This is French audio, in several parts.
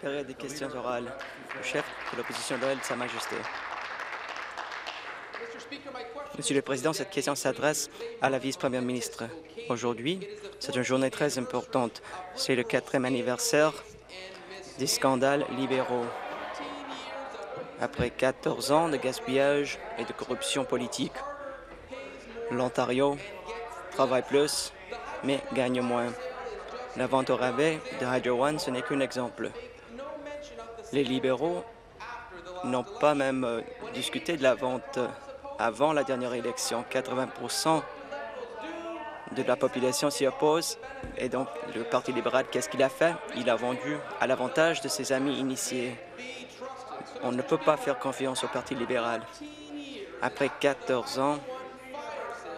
Période des questions orales. Le chef de l'opposition d'Oral, Sa Majesté. Monsieur le Président, cette question s'adresse à la vice-première ministre. Aujourd'hui, c'est une journée très importante. C'est le quatrième anniversaire des scandales libéraux. Après 14 ans de gaspillage et de corruption politique, l'Ontario travaille plus, mais gagne moins. La vente au rabais de Hydro One, ce n'est qu'un exemple. Les libéraux n'ont pas même euh, discuté de la vente euh, avant la dernière élection. 80% de la population s'y oppose. Et donc, le Parti libéral, qu'est-ce qu'il a fait? Il a vendu à l'avantage de ses amis initiés. On ne peut pas faire confiance au Parti libéral. Après 14 ans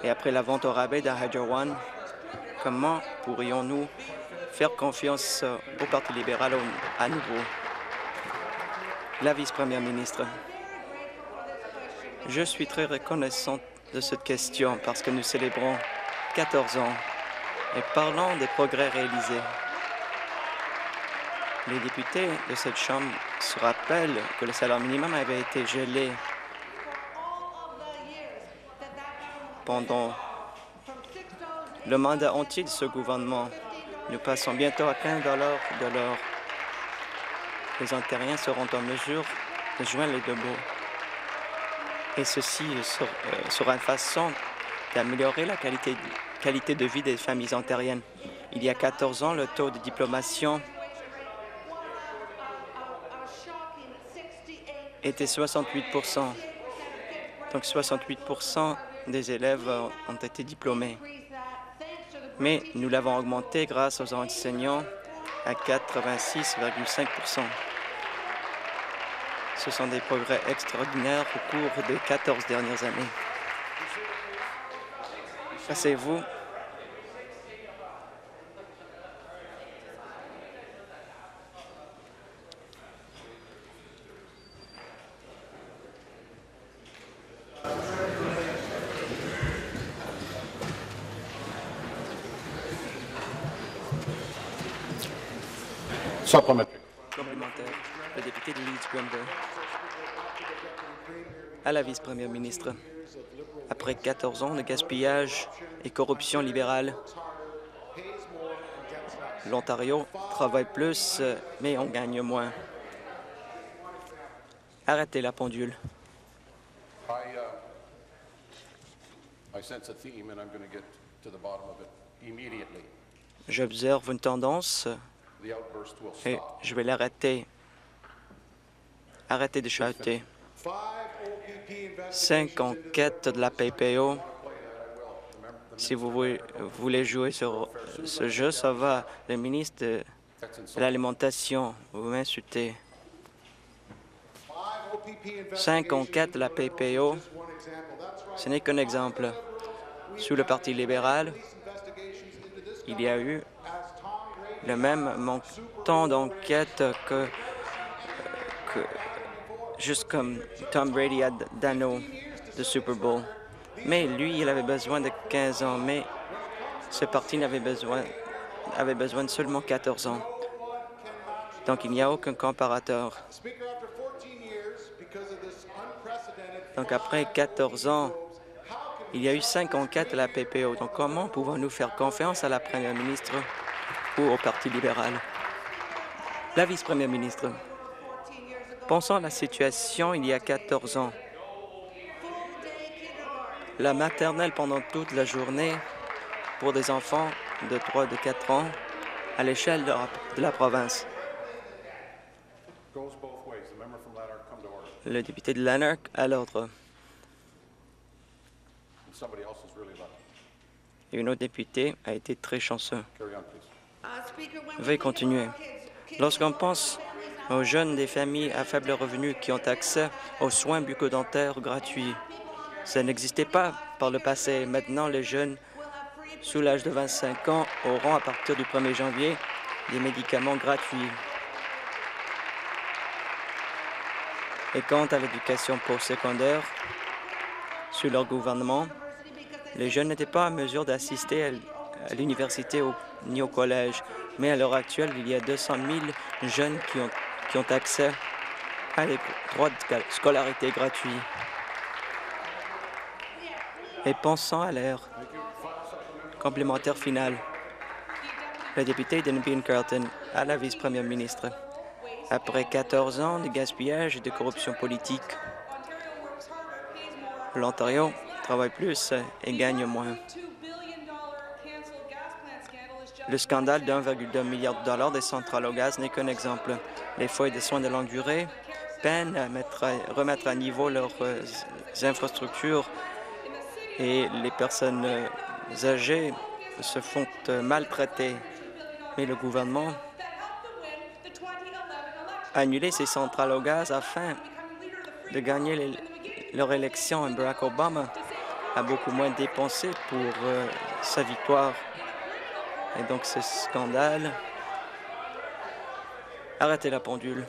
et après la vente au rabais de Hydro One, comment pourrions-nous faire confiance au Parti libéral à nouveau? La vice-première ministre. Je suis très reconnaissante de cette question parce que nous célébrons 14 ans et parlons des progrès réalisés. Les députés de cette Chambre se rappellent que le salaire minimum avait été gelé pendant le mandat entier de ce gouvernement. Nous passons bientôt à 15 de l'heure. Les Ontariens seront en mesure de joindre les deux bouts. Et ceci ser- euh, sera une façon d'améliorer la qualité, qualité de vie des familles ontariennes. Il y a 14 ans, le taux de diplomation était 68% Donc 68% des élèves ont été diplômés. Mais nous l'avons augmenté grâce aux enseignants à 86,5% Ce sont des progrès extraordinaires au cours des 14 dernières années. Passez-vous. Supplementary. Complémentaire, le député de Leeds Grenville. À la vice-première ministre. Après 14 ans de gaspillage et corruption libérale, l'Ontario travaille plus, mais on gagne moins. Arrêtez la pendule. I, uh, I sense a theme, and I'm going to get to the bottom of it immediately. J'observe une tendance et je vais l'arrêter. Arrêtez de chuter. Cinq enquêtes de la PPO. Si vous voulez, voulez jouer sur ce jeu, ça va. Le ministre de l'Alimentation, vous m'insultez. Cinq enquêtes de la PPO, ce n'est qu'un exemple. Sous le Parti libéral, il y a eu le même montant d'enquêtes que, que juste comme Tom Brady a d'anneaux de Super Bowl. Mais lui, il avait besoin de 15 ans, mais ce parti n'avait besoin, avait besoin de seulement 14 ans. Donc il n'y a aucun comparateur. Donc après 14 ans, il y a eu cinq enquêtes à la PPO. Donc comment pouvons-nous faire confiance à la première ministre? Au Parti libéral? La vice-première ministre. Pensons à la situation il y a 14 ans. La maternelle pendant toute la journée pour des enfants de 3 de 4 ans à l'échelle de, la- de la province. Le député de Lanark à l'ordre. Et une autre députée a été très chanceux. Veuillez continuer. Lorsqu'on pense aux jeunes des familles à faible revenu qui ont accès aux soins bucco-dentaires gratuits, ça n'existait pas par le passé. Maintenant, les jeunes sous l'âge de 25 ans auront à partir du 1er janvier des médicaments gratuits. Et quant à l'éducation postsecondaire, sous leur gouvernement, les jeunes n'étaient pas en mesure d'assister à l'université au ni au collège. Mais à l'heure actuelle, il y a 200 000 jeunes qui ont, qui ont accès à des droits de scolarité gratuits. Et pensant à l'air complémentaire final, le député Nepean Carlton à la vice-première ministre. Après 14 ans de gaspillage et de corruption politique, l'Ontario travaille plus et gagne moins. Le scandale de 1,2 milliard de dollars des centrales au gaz n'est qu'un exemple. Les foyers de soins de longue durée peinent à remettre à niveau leurs euh, infrastructures et les personnes euh, âgées se font euh, maltraiter. Mais le gouvernement a annulé ces centrales au gaz afin de gagner leur élection. Barack Obama a beaucoup moins dépensé pour sa victoire et donc ce scandale. Arrêtez la pendule.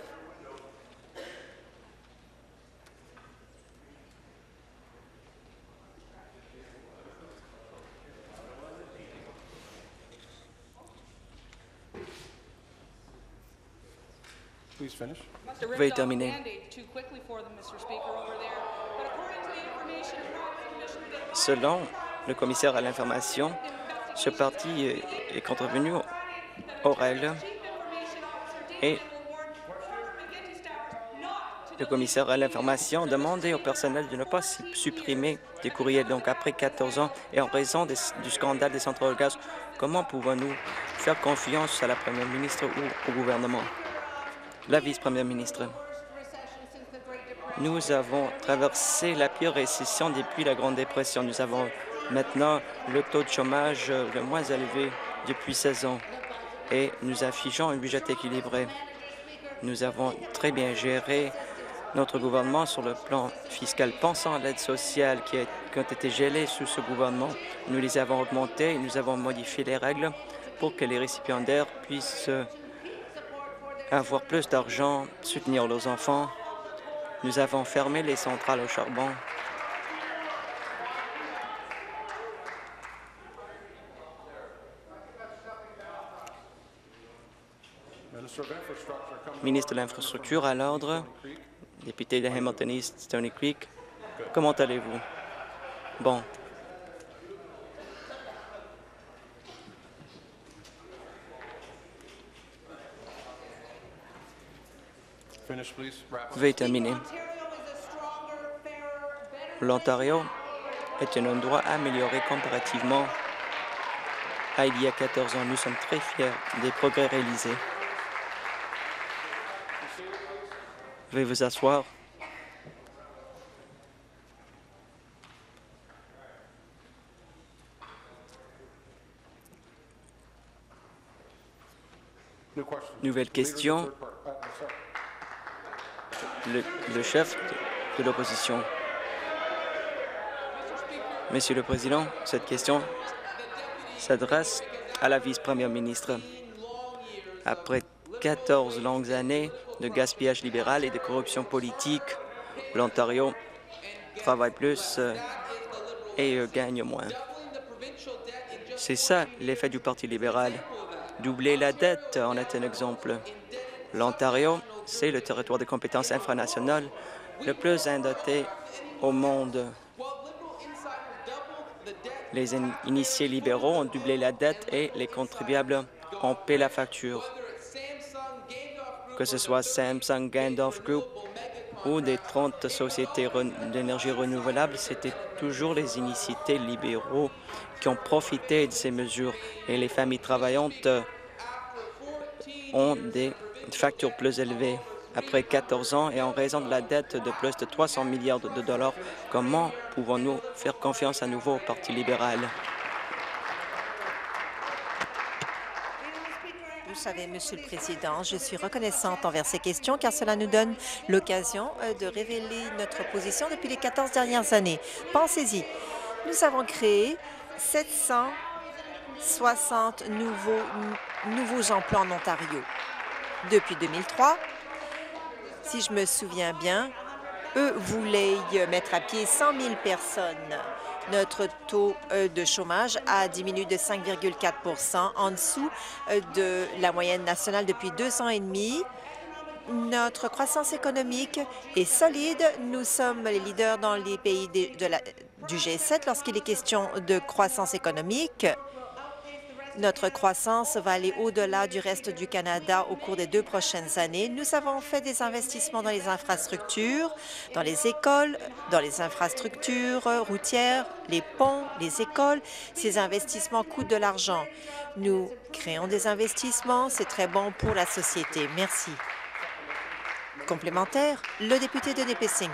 Veuillez terminer. Selon le commissaire à l'information, ce parti est contrevenu aux règles et le commissaire à l'information a demandé au personnel de ne pas supprimer des courriels. Donc, après 14 ans et en raison du scandale des centrales de gaz, comment pouvons-nous faire confiance à la première ministre ou au gouvernement? La vice-première ministre. Nous avons traversé la pire récession depuis la Grande Dépression. Nous avons maintenant le taux de chômage le moins élevé depuis 16 ans et nous affichons un budget équilibré. Nous avons très bien géré notre gouvernement sur le plan fiscal. Pensant à l'aide sociale qui, a, été gelées sous ce gouvernement, nous les avons augmentées et nous avons modifié les règles pour que les récipiendaires puissent avoir plus d'argent, soutenir leurs enfants. Nous avons fermé les centrales au charbon Ministre de l'Infrastructure à l'ordre, député de Hamilton East, Stony Creek. Comment allez-vous? Bon. Veuillez terminer. L'Ontario est un endroit amélioré comparativement à il y a 14 ans. Nous sommes très fiers des progrès réalisés. Veuillez vous asseoir. Nouvelle question. Le, chef de l'opposition. Monsieur le Président, cette question s'adresse à la vice-première ministre. Après 14 longues années de gaspillage libéral et de corruption politique. L'Ontario travaille plus euh, et euh, gagne moins. C'est ça l'effet du Parti libéral. Doubler la dette en est un exemple. L'Ontario, c'est le territoire de compétences infranationales le plus endetté au monde. Les initiés libéraux ont doublé la dette et les contribuables ont payé la facture que ce soit Samsung Gandalf Group ou des 30 sociétés d'énergie renouvelable, c'était toujours les initiés libéraux qui ont profité de ces mesures et les familles travaillantes euh, ont des factures plus élevées. Après 14 ans et en raison de la dette de plus de 300 milliards de dollars, comment pouvons-nous faire confiance à nouveau au Parti libéral? Vous savez, Monsieur le Président, je suis reconnaissante envers ces questions car cela nous donne l'occasion euh, de révéler notre position depuis les 14 dernières années. Pensez-y, nous avons créé 760 nouveaux, nouveaux emplois en Ontario. Depuis 2003, si je me souviens bien, eux voulaient mettre à pied 100 000 personnes Notre taux euh, de chômage a diminué de 5,4% en dessous euh, de la moyenne nationale depuis deux ans et demi. Notre croissance économique est solide. Nous sommes les leaders dans les pays du G7 lorsqu'il est question de croissance économique. Notre croissance va aller au-delà du reste du Canada au cours des deux prochaines années. Nous avons fait des investissements dans les infrastructures, dans les écoles, dans les infrastructures routières, les ponts, les écoles. Ces investissements coûtent de l'argent. Nous créons des investissements. C'est très bon pour la société. Merci. Complémentaire, le député de Nipissing.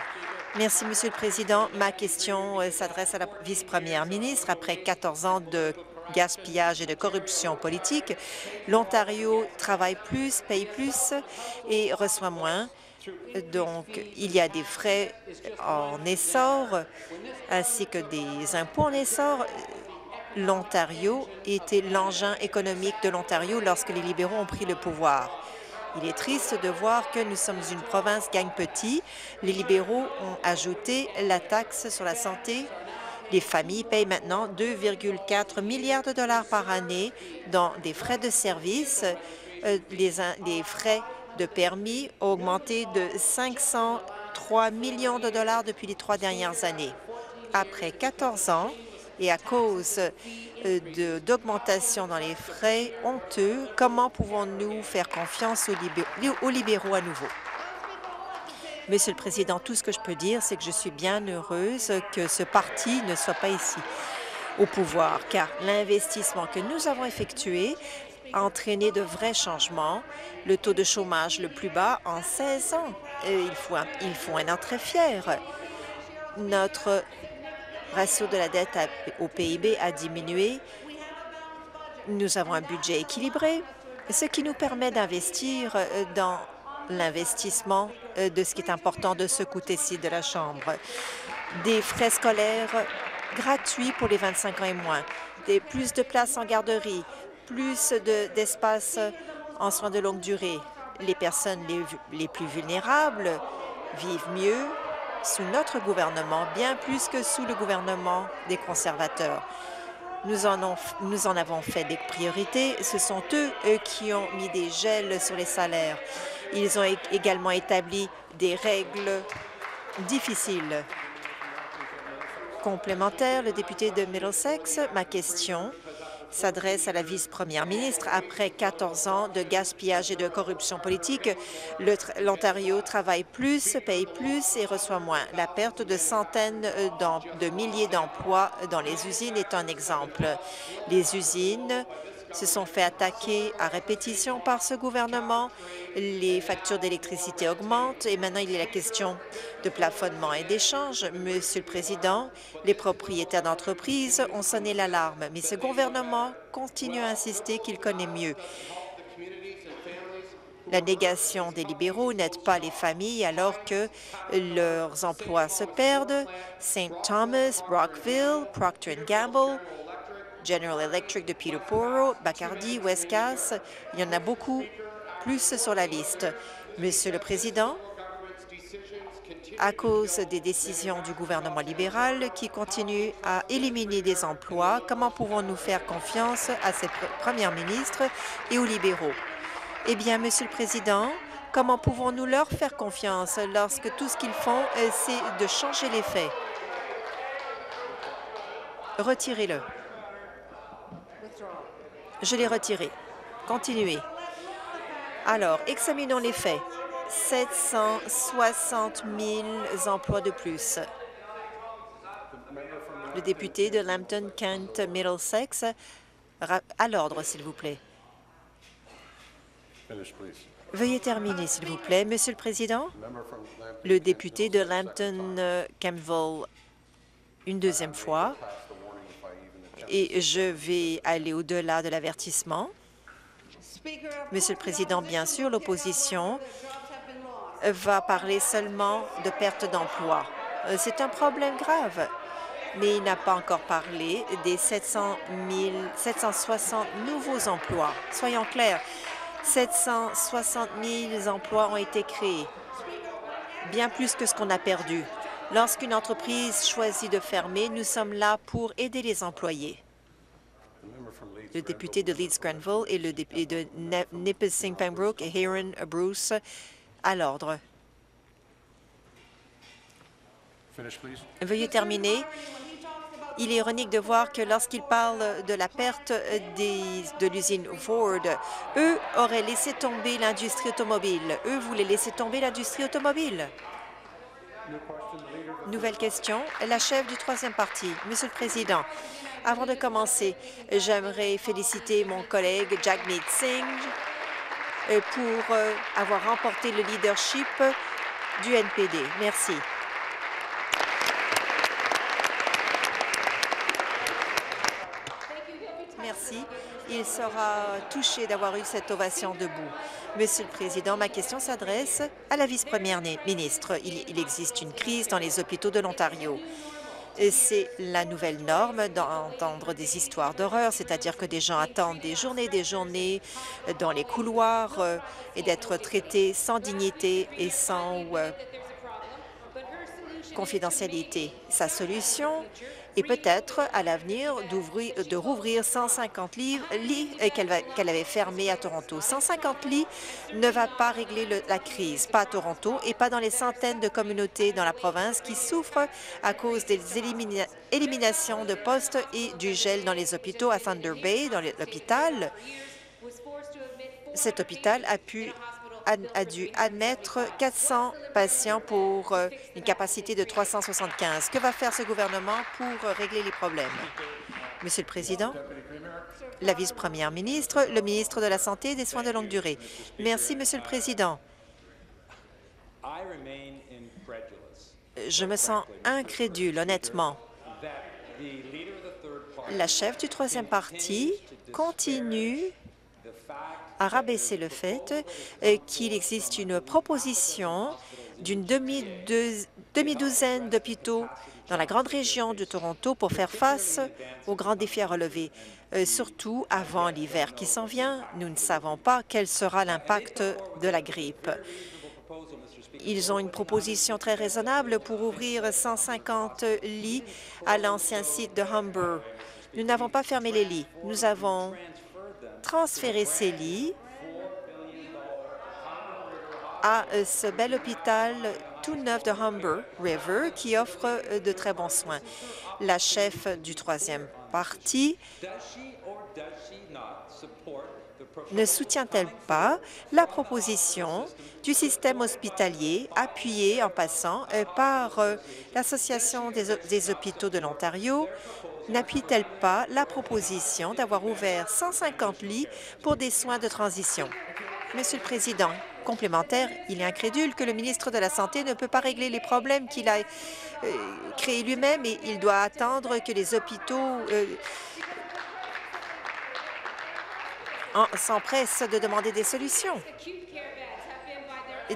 Merci, Monsieur le Président. Ma question euh, s'adresse à la vice-première ministre. Après 14 ans de gaspillage et de corruption politique, l'Ontario travaille plus, paye plus et reçoit moins. Donc, il y a des frais en essor ainsi que des impôts en essor. L'Ontario était l'engin économique de l'Ontario lorsque les libéraux ont pris le pouvoir. Il est triste de voir que nous sommes une province gagne petit. Les libéraux ont ajouté la taxe sur la santé. Les familles payent maintenant 2,4 milliards de dollars par année dans des frais de service. Euh, les, frais de permis ont augmenté de 503 millions de dollars depuis les trois dernières années. Après 14 ans, et à cause euh, d'augmentation dans les frais honteux, comment pouvons-nous faire confiance aux, libéraux, à nouveau? Monsieur le Président, tout ce que je peux dire, c'est que je suis bien heureuse que ce parti ne soit pas ici au pouvoir, car l'investissement que nous avons effectué a entraîné de vrais changements. Le taux de chômage le plus bas en 16 ans. il, faut un, il faut un très fier. Notre ratio de la dette au PIB a diminué. Nous avons un budget équilibré, ce qui nous permet d'investir euh, dans l'investissement euh, de ce qui est important de ce côté-ci de la Chambre. Des frais scolaires gratuits pour les 25 ans et moins, plus de places en garderie, plus d'espace en soins de longue durée. Les personnes les, plus vulnérables vivent mieux, sous notre gouvernement, bien plus que sous le gouvernement des conservateurs. Nous en, avons fait des priorités. Ce sont eux qui ont mis des gels sur les salaires. Ils ont également établi des règles difficiles. Complémentaire, le député de Middlesex, ma question s'adresse à la vice-première ministre. Après 14 ans de gaspillage et de corruption politique, l'Ontario travaille plus, paye plus et reçoit moins. La perte de centaines de milliers d'emplois dans les usines est un exemple. Les usines se sont fait attaquer à répétition par ce gouvernement. Les factures d'électricité augmentent et maintenant il est la question de plafonnement et d'échange. Monsieur le Président, les propriétaires d'entreprises ont sonné l'alarme, mais ce gouvernement continue à insister qu'il connaît mieux. La négation des libéraux n'aide pas les familles alors que leurs emplois se perdent. St. Thomas, Brockville, Procter Gamble General Electric de Peterborough, Bacardi, Westgas, il y en a beaucoup plus sur la liste. Monsieur le Président, à cause des décisions du gouvernement libéral qui continue à éliminer des emplois, comment pouvons-nous faire confiance à cette première ministre et aux libéraux? Eh bien, Monsieur le Président, comment pouvons-nous leur faire confiance lorsque tout ce qu'ils font, euh, c'est de changer les faits? Retirez-le. Je l'ai retiré. Continuez. Alors, examinons les faits. 760 000 emplois de plus. Le député de Lambton-Kent Middlesex, à l'ordre, s'il vous plaît. Veuillez terminer, s'il vous plaît. Monsieur le Président, le député de Lambton-Campbell, une deuxième fois, et je vais aller au-delà de l'avertissement. Monsieur le Président, bien sûr, l'opposition va parler seulement de perte d'emploi. Euh, c'est un problème grave, mais il n'a pas encore parlé des 700 760 nouveaux emplois. Soyons clairs, 760 000 emplois ont été créés, bien plus que ce qu'on a perdu. Lorsqu'une entreprise choisit de fermer, nous sommes là pour aider les employés. Le député de Leeds Grenville et le député de Nipissing Pembroke et Heron Bruce à l'ordre. Veuillez terminer. Il est ironique de voir que lorsqu'il parle de la perte des- de l'usine Ford, eux auraient laissé tomber l'industrie automobile. Eux voulaient laisser tomber l'industrie automobile. Nouvelle question. La chef du troisième parti. Monsieur le Président, avant de commencer, j'aimerais féliciter mon collègue Jagmeet Singh euh, pour euh, avoir remporté le leadership du NPD. Merci. Il sera touché d'avoir eu cette ovation debout. Monsieur le Président, ma question s'adresse à la vice-première ministre. Il, existe une crise dans les hôpitaux de l'Ontario. C'est la nouvelle norme d'entendre des histoires d'horreur, c'est-à-dire que des gens attendent des journées, des journées dans les couloirs euh, et d'être traités sans dignité et sans euh, confidentialité. Sa solution est peut-être à l'avenir de rouvrir 150 livres- lits euh, qu'elle va- qu'elle avait fermés à Toronto. 150 lits ne va pas régler le- la crise, pas à Toronto et pas dans les centaines de communautés dans la province qui souffrent à cause des élimina- éliminations de postes et du gel dans les hôpitaux à Thunder Bay, dans l'hôpital. Cet hôpital a pu a dû admettre 400 patients pour euh, une capacité de 375. Que va faire ce gouvernement pour euh, régler les problèmes? Monsieur le Président, la vice-première ministre, le ministre de la Santé et des Soins de longue durée. Merci, Monsieur le Président. Je me sens incrédule, honnêtement. La chef du troisième parti continue à rabaisser le fait euh, qu'il existe une proposition d'une demi-douzaine d'hôpitaux dans la grande région de Toronto pour faire face aux grands défis à relever. Euh, surtout avant l'hiver qui s'en vient, nous ne savons pas quel sera l'impact de la grippe. Ils ont une proposition très raisonnable pour ouvrir 150 lits à l'ancien site de Humber. Nous n'avons pas fermé les lits. Nous avons transférer ces lits à euh, ce bel hôpital tout neuf de Humber River qui offre euh, de très bons soins. La chef du troisième parti ne soutient-elle pas la proposition du système hospitalier appuyé en passant euh, par l'Association des hôpitaux de l'Ontario? N'appuie-t-elle pas la proposition d'avoir ouvert 150 lits pour des soins de transition? Monsieur le Président, complémentaire, il est incrédule que le ministre de la Santé ne peut pas régler les problèmes qu'il a euh, créés lui-même et il doit attendre que les hôpitaux euh, en- s'empressent de demander des solutions.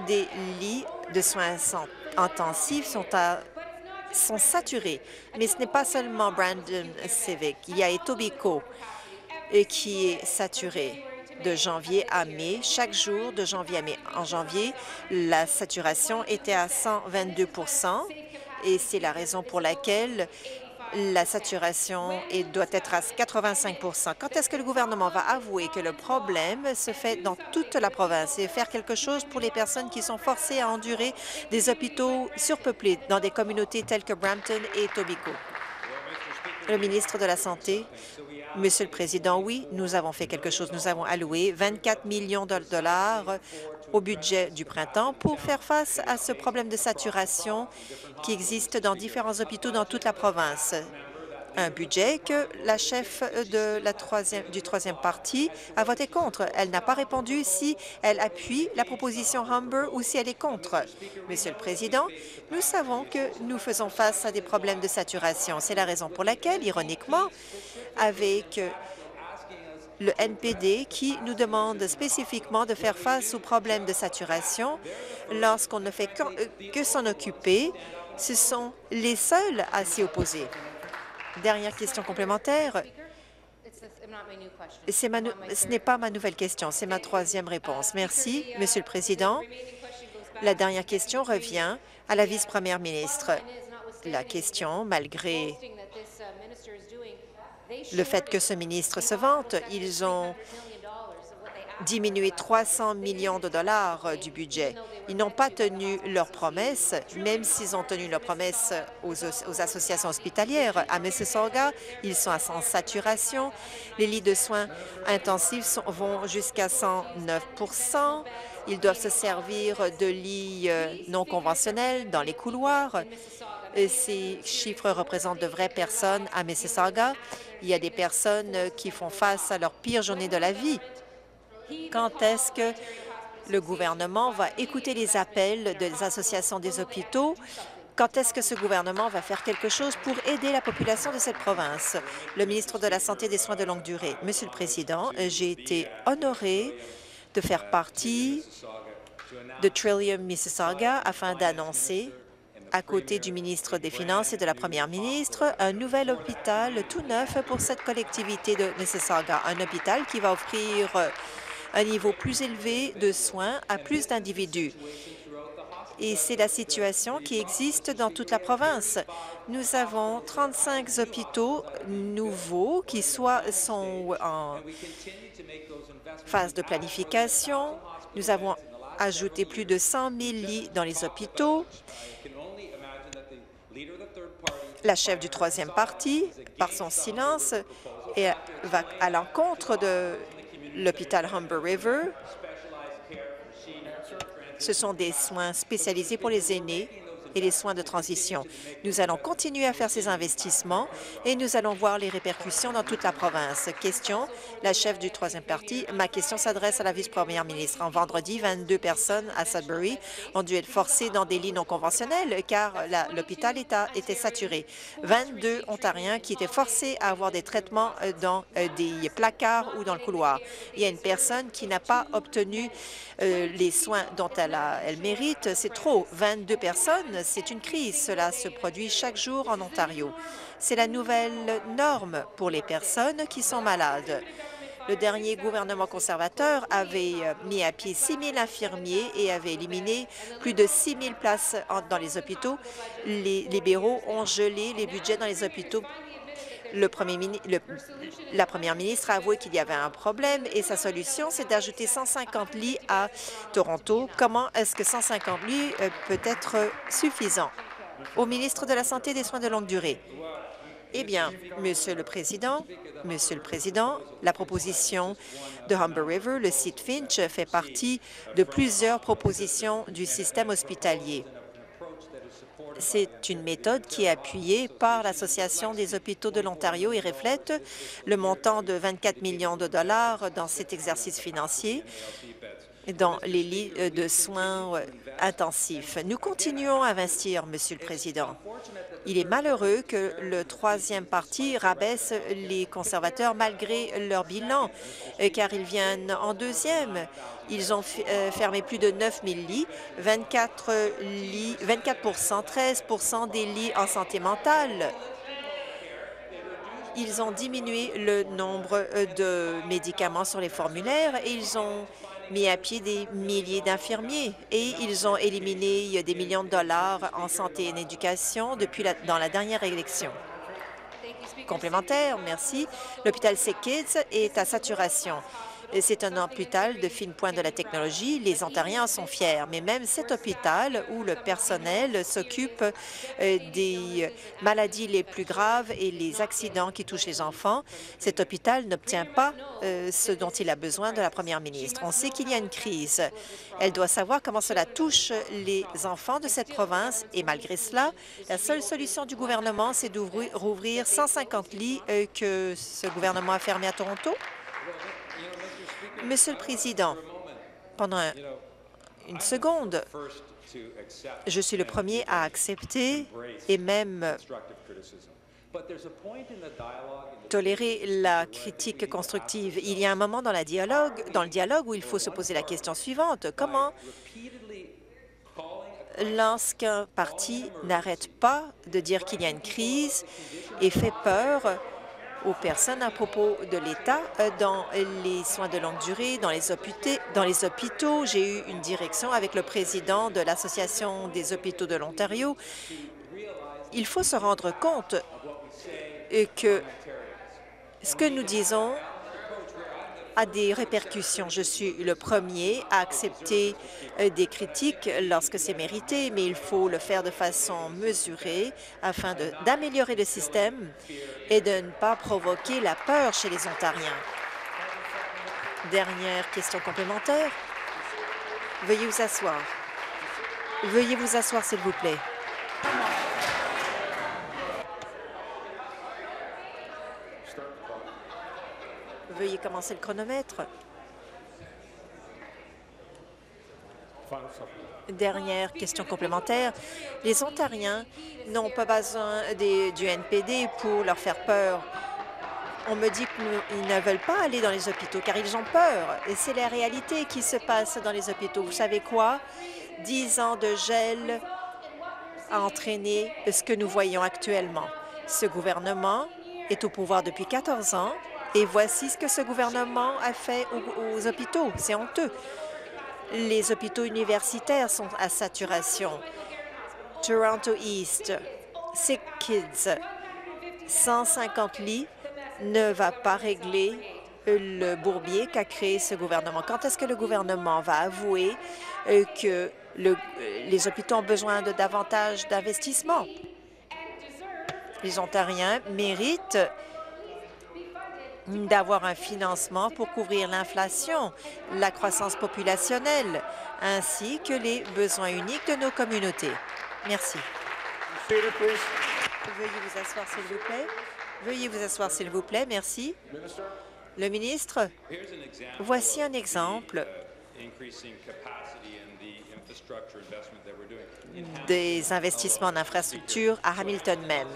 Des lits de soins intensifs sont, à- sont saturés, mais ce n'est pas seulement Brandon Civic. Il y a Etobicoke euh, qui est saturé de janvier à mai. Chaque jour de janvier à mai. En janvier, la saturation était à 122% et c'est la raison pour laquelle la saturation doit être à 85% Quand est-ce que le gouvernement va avouer que le problème se fait dans toute la province et faire quelque chose pour les personnes qui sont forcées à endurer des hôpitaux surpeuplés dans des communautés telles que Brampton et Etobicoke? Le ministre de la Santé, Monsieur le Président, oui, nous avons fait quelque chose. Nous avons alloué 24 millions de dollars au budget du printemps pour faire face à ce problème de saturation qui existe dans différents hôpitaux dans toute la province. Un budget que la chef de la troisième, du troisième parti a voté contre. Elle n'a pas répondu si elle appuie la proposition Humber ou si elle est contre. Monsieur le Président, nous savons que nous faisons face à des problèmes de saturation. C'est la raison pour laquelle, ironiquement, avec le NPD qui nous demande spécifiquement de faire face aux problèmes de saturation lorsqu'on ne fait euh, que s'en occuper. Ce sont les seuls à s'y opposer. Dernière question complémentaire. Ce n'est pas ma nouvelle question, c'est ma troisième réponse. Merci, Monsieur le Président. La dernière question revient À la vice-première ministre, la question, malgré le fait que ce ministre se vante, ils ont diminué 300 millions de dollars du budget. Ils n'ont pas tenu leurs promesses, même s'ils ont tenu leurs promesses aux, associations hospitalières. À Mississauga, ils sont à sans saturation. Les lits de soins intensifs vont jusqu'à 109% Ils doivent se servir de lits euh, non conventionnels dans les couloirs. Et ces chiffres représentent de vraies personnes à Mississauga. Il y a des personnes qui font face à leur pire journée de la vie. Quand est-ce que le gouvernement va écouter les appels des associations des hôpitaux? Quand est-ce que ce gouvernement va faire quelque chose pour aider la population de cette province? Le ministre de la Santé et des Soins de longue durée. Monsieur le Président, j'ai été honoré de faire partie de Trillium Mississauga afin d'annoncer à côté du ministre des Finances et de la première ministre, un nouvel hôpital tout neuf pour cette collectivité de Mississauga. Un hôpital qui va offrir un niveau plus élevé de soins à plus d'individus. Et c'est la situation qui existe dans toute la province. Nous avons 35 hôpitaux nouveaux qui sont en phase de planification. Nous avons ajouté plus de 100 000 lits dans les hôpitaux. La chef du troisième parti, par son silence, et va à l'encontre de l'hôpital Humber River. Ce sont des soins spécialisés pour les aînés et les soins de transition. Nous allons continuer à faire ces investissements et nous allons voir les répercussions dans toute la province. Question, la chef du troisième parti. Ma question s'adresse à la vice-première ministre. En vendredi, 22 personnes à Sudbury ont dû être forcées dans des lits non conventionnels car l'hôpital était saturé. 22 Ontariens qui étaient forcés à avoir des traitements euh, dans euh, des placards ou dans le couloir. Il y a une personne qui n'a pas obtenu euh, les soins dont elle, mérite. C'est trop. 22 personnes c'est une crise. Cela se produit chaque jour en Ontario. C'est la nouvelle norme pour les personnes qui sont malades. Le dernier gouvernement conservateur avait euh, mis à pied 6 000 infirmiers et avait éliminé plus de 6 000 places dans les hôpitaux. Les libéraux ont gelé les budgets dans les hôpitaux la première ministre a avoué qu'il y avait un problème et sa solution, c'est d'ajouter 150 lits à Toronto. Comment est-ce que 150 lits euh, peut être suffisant? Au ministre de la Santé et des Soins de longue durée. Eh bien, Monsieur le Président, Monsieur le Président, la proposition de Humber River, le site Finch, fait partie de plusieurs propositions du système hospitalier. C'est une méthode qui est appuyée par l'Association des hôpitaux de l'Ontario et reflète le montant de 24 millions de dollars dans cet exercice financier dans les lits euh, de soins euh, intensifs. Nous continuons à investir, Monsieur le Président. Il est malheureux que le troisième parti rabaisse les conservateurs malgré leur bilan, euh, car ils viennent en deuxième. Ils ont fermé plus de 9 000 lits, 24, lits, 24 13% des lits en santé mentale. Ils ont diminué le nombre de médicaments sur les formulaires et ils ont mis à pied des milliers d'infirmiers et ils ont éliminé des millions de dollars en santé et en éducation depuis la, dans la dernière élection. Complémentaire, merci. L'hôpital Kids est à saturation. C'est un hôpital de fine pointe de la technologie. Les Ontariens en sont fiers. Mais même cet hôpital où le personnel s'occupe euh, des maladies les plus graves et les accidents qui touchent les enfants, cet hôpital n'obtient pas euh, ce dont il a besoin de la première ministre. On sait qu'il y a une crise. Elle doit savoir comment cela touche les enfants de cette province et malgré cela, la seule solution du gouvernement, c'est d'ouvrir 150 lits euh, que ce gouvernement a fermés à Toronto. Monsieur le Président, pendant une seconde, je suis le premier à accepter et même tolérer la critique constructive. Il y a un moment dans, le dialogue où il faut se poser la question suivante. Comment, lorsqu'un parti n'arrête pas de dire qu'il y a une crise et fait peur aux personnes à propos de l'État euh, dans les soins de longue durée, dans les, hôpitaux, dans les hôpitaux. J'ai eu une direction avec le président de l'Association des hôpitaux de l'Ontario. Il faut se rendre compte euh, que ce que nous disons a des répercussions. Je suis le premier à accepter euh, des critiques lorsque c'est mérité, mais il faut le faire de façon mesurée afin d'améliorer le système et de ne pas provoquer la peur chez les Ontariens. Dernière question complémentaire. Veuillez vous asseoir. Veuillez vous asseoir, s'il vous plaît. Veuillez commencer le chronomètre. Dernière question complémentaire. Les Ontariens n'ont pas besoin du NPD pour leur faire peur. On me dit qu'ils ne veulent pas aller dans les hôpitaux car ils ont peur. Et c'est la réalité qui se passe dans les hôpitaux. Vous savez quoi? Dix ans de gel a entraîné ce que nous voyons actuellement. Ce gouvernement est au pouvoir depuis 14 ans et voici ce que ce gouvernement a fait aux, aux hôpitaux. C'est honteux. Les hôpitaux universitaires sont à saturation. Toronto East, Sick Kids, 150 lits ne va pas régler le bourbier qu'a créé ce gouvernement. Quand est-ce que le gouvernement va avouer euh, que euh, les hôpitaux ont besoin de davantage d'investissement? Les Ontariens méritent d'avoir un financement pour couvrir l'inflation, la croissance populationnelle, ainsi que les besoins uniques de nos communautés. Merci. Veuillez vous asseoir, s'il vous plaît. Veuillez vous asseoir, s'il vous plaît. Merci. Le ministre, voici un exemple des investissements en infrastructure à Hamilton même.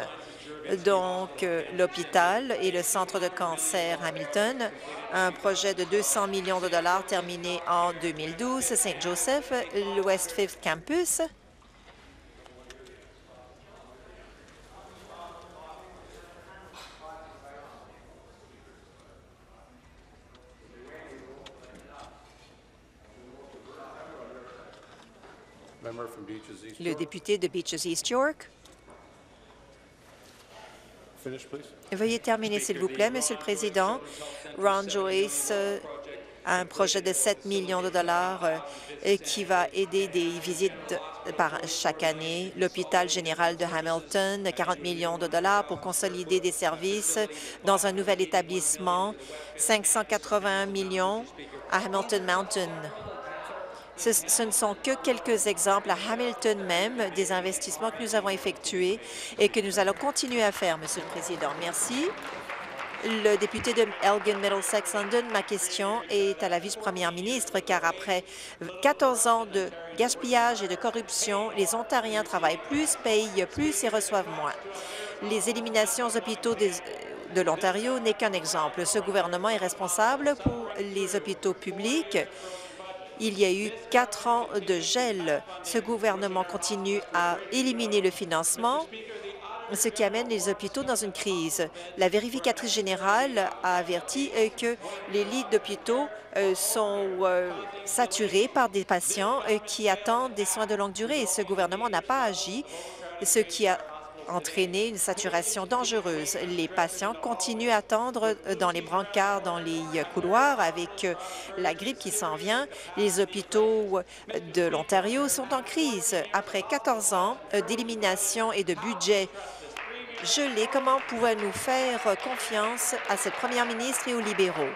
Donc, euh, l'hôpital et le centre de cancer Hamilton, un projet de 200 millions de dollars terminé en 2012, Saint-Joseph, le West Fifth Campus. Member from Beaches East Le député de Beaches East York. Veuillez terminer, s'il vous plaît, Monsieur le Président. Ron Joyce euh, a un projet de 7 millions de dollars euh, qui va aider des visites par chaque année. L'hôpital général de Hamilton, 40 millions de dollars pour consolider des services dans un nouvel établissement, 581 millions à Hamilton Mountain. Ce, ne sont que quelques exemples à Hamilton même des investissements que nous avons effectués et que nous allons continuer à faire, Monsieur le Président. Merci. Le député de Elgin Middlesex London, ma question est à la vice-première ministre, car après 14 ans de gaspillage et de corruption, les Ontariens travaillent plus, payent plus et reçoivent moins. Les éliminations aux hôpitaux de l'Ontario n'est qu'un exemple. Ce gouvernement est responsable pour les hôpitaux publics il y a eu quatre ans de gel. Ce gouvernement continue à éliminer le financement, ce qui amène les hôpitaux dans une crise. La vérificatrice générale a averti euh, que les lits d'hôpitaux euh, sont euh, saturés par des patients qui attendent des soins de longue durée. Ce gouvernement n'a pas agi, ce qui a entraîné une saturation dangereuse. Les patients continuent à attendre dans les brancards, dans les couloirs avec euh, la grippe qui s'en vient. Les hôpitaux de l'Ontario sont en crise. Après 14 ans euh, d'élimination et de budget gelé, comment pouvons-nous faire confiance à cette première ministre et aux libéraux?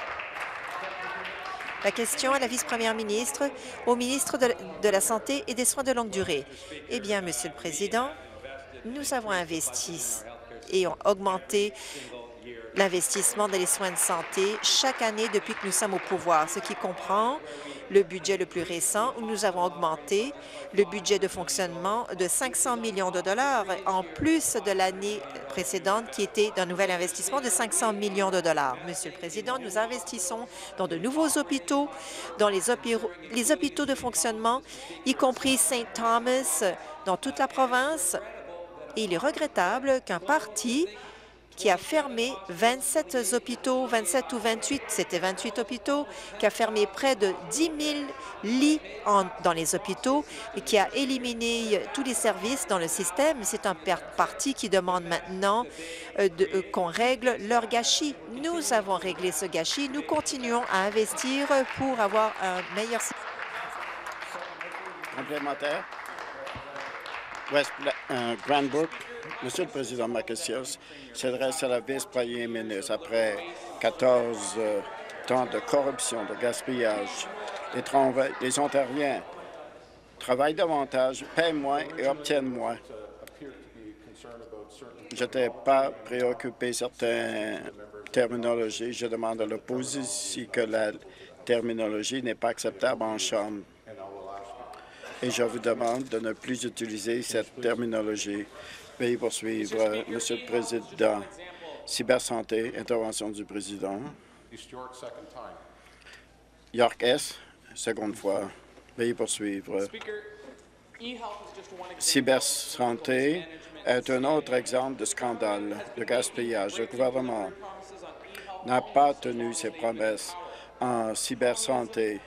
La question à la vice-première ministre, au ministre de la Santé et des Soins de longue durée. Eh bien, Monsieur le Président, nous avons investi et ont augmenté l'investissement dans les soins de santé chaque année depuis que nous sommes au pouvoir, ce qui comprend le budget le plus récent où nous avons augmenté le budget de fonctionnement de 500 millions de dollars en plus de l'année précédente qui était d'un nouvel investissement de 500 millions de dollars. Monsieur le Président, nous investissons dans de nouveaux hôpitaux, dans les, les hôpitaux de fonctionnement, y compris St. Thomas dans toute la province. Il est regrettable qu'un parti qui a fermé 27 hôpitaux, 27 ou 28, c'était 28 hôpitaux, qui a fermé près de 10 000 lits dans les hôpitaux et qui a éliminé tous les services dans le système. C'est un parti qui demande maintenant euh, euh, qu'on règle leur gâchis. Nous avons réglé ce gâchis. Nous continuons à investir pour avoir un meilleur système. Complémentaire. West euh, Granbrook. Monsieur le Président, ma question s'adresse à la vice-première ministre. Après 14 euh, ans de corruption, de gaspillage, les Ontariens travaillent davantage, paient moins et obtiennent moins. Je n'étais pas préoccupé certaines terminologies. Je demande à l'opposition que la terminologie n'est pas acceptable en Chambre. Et je vous demande de ne plus utiliser cette terminologie. Veuillez poursuivre, Monsieur le Président. Cybersanté, intervention du Président. York S, seconde fois. Veuillez poursuivre. Cybersanté est un autre exemple de scandale de gaspillage. Le gouvernement n'a pas tenu ses promesses en cybersanté.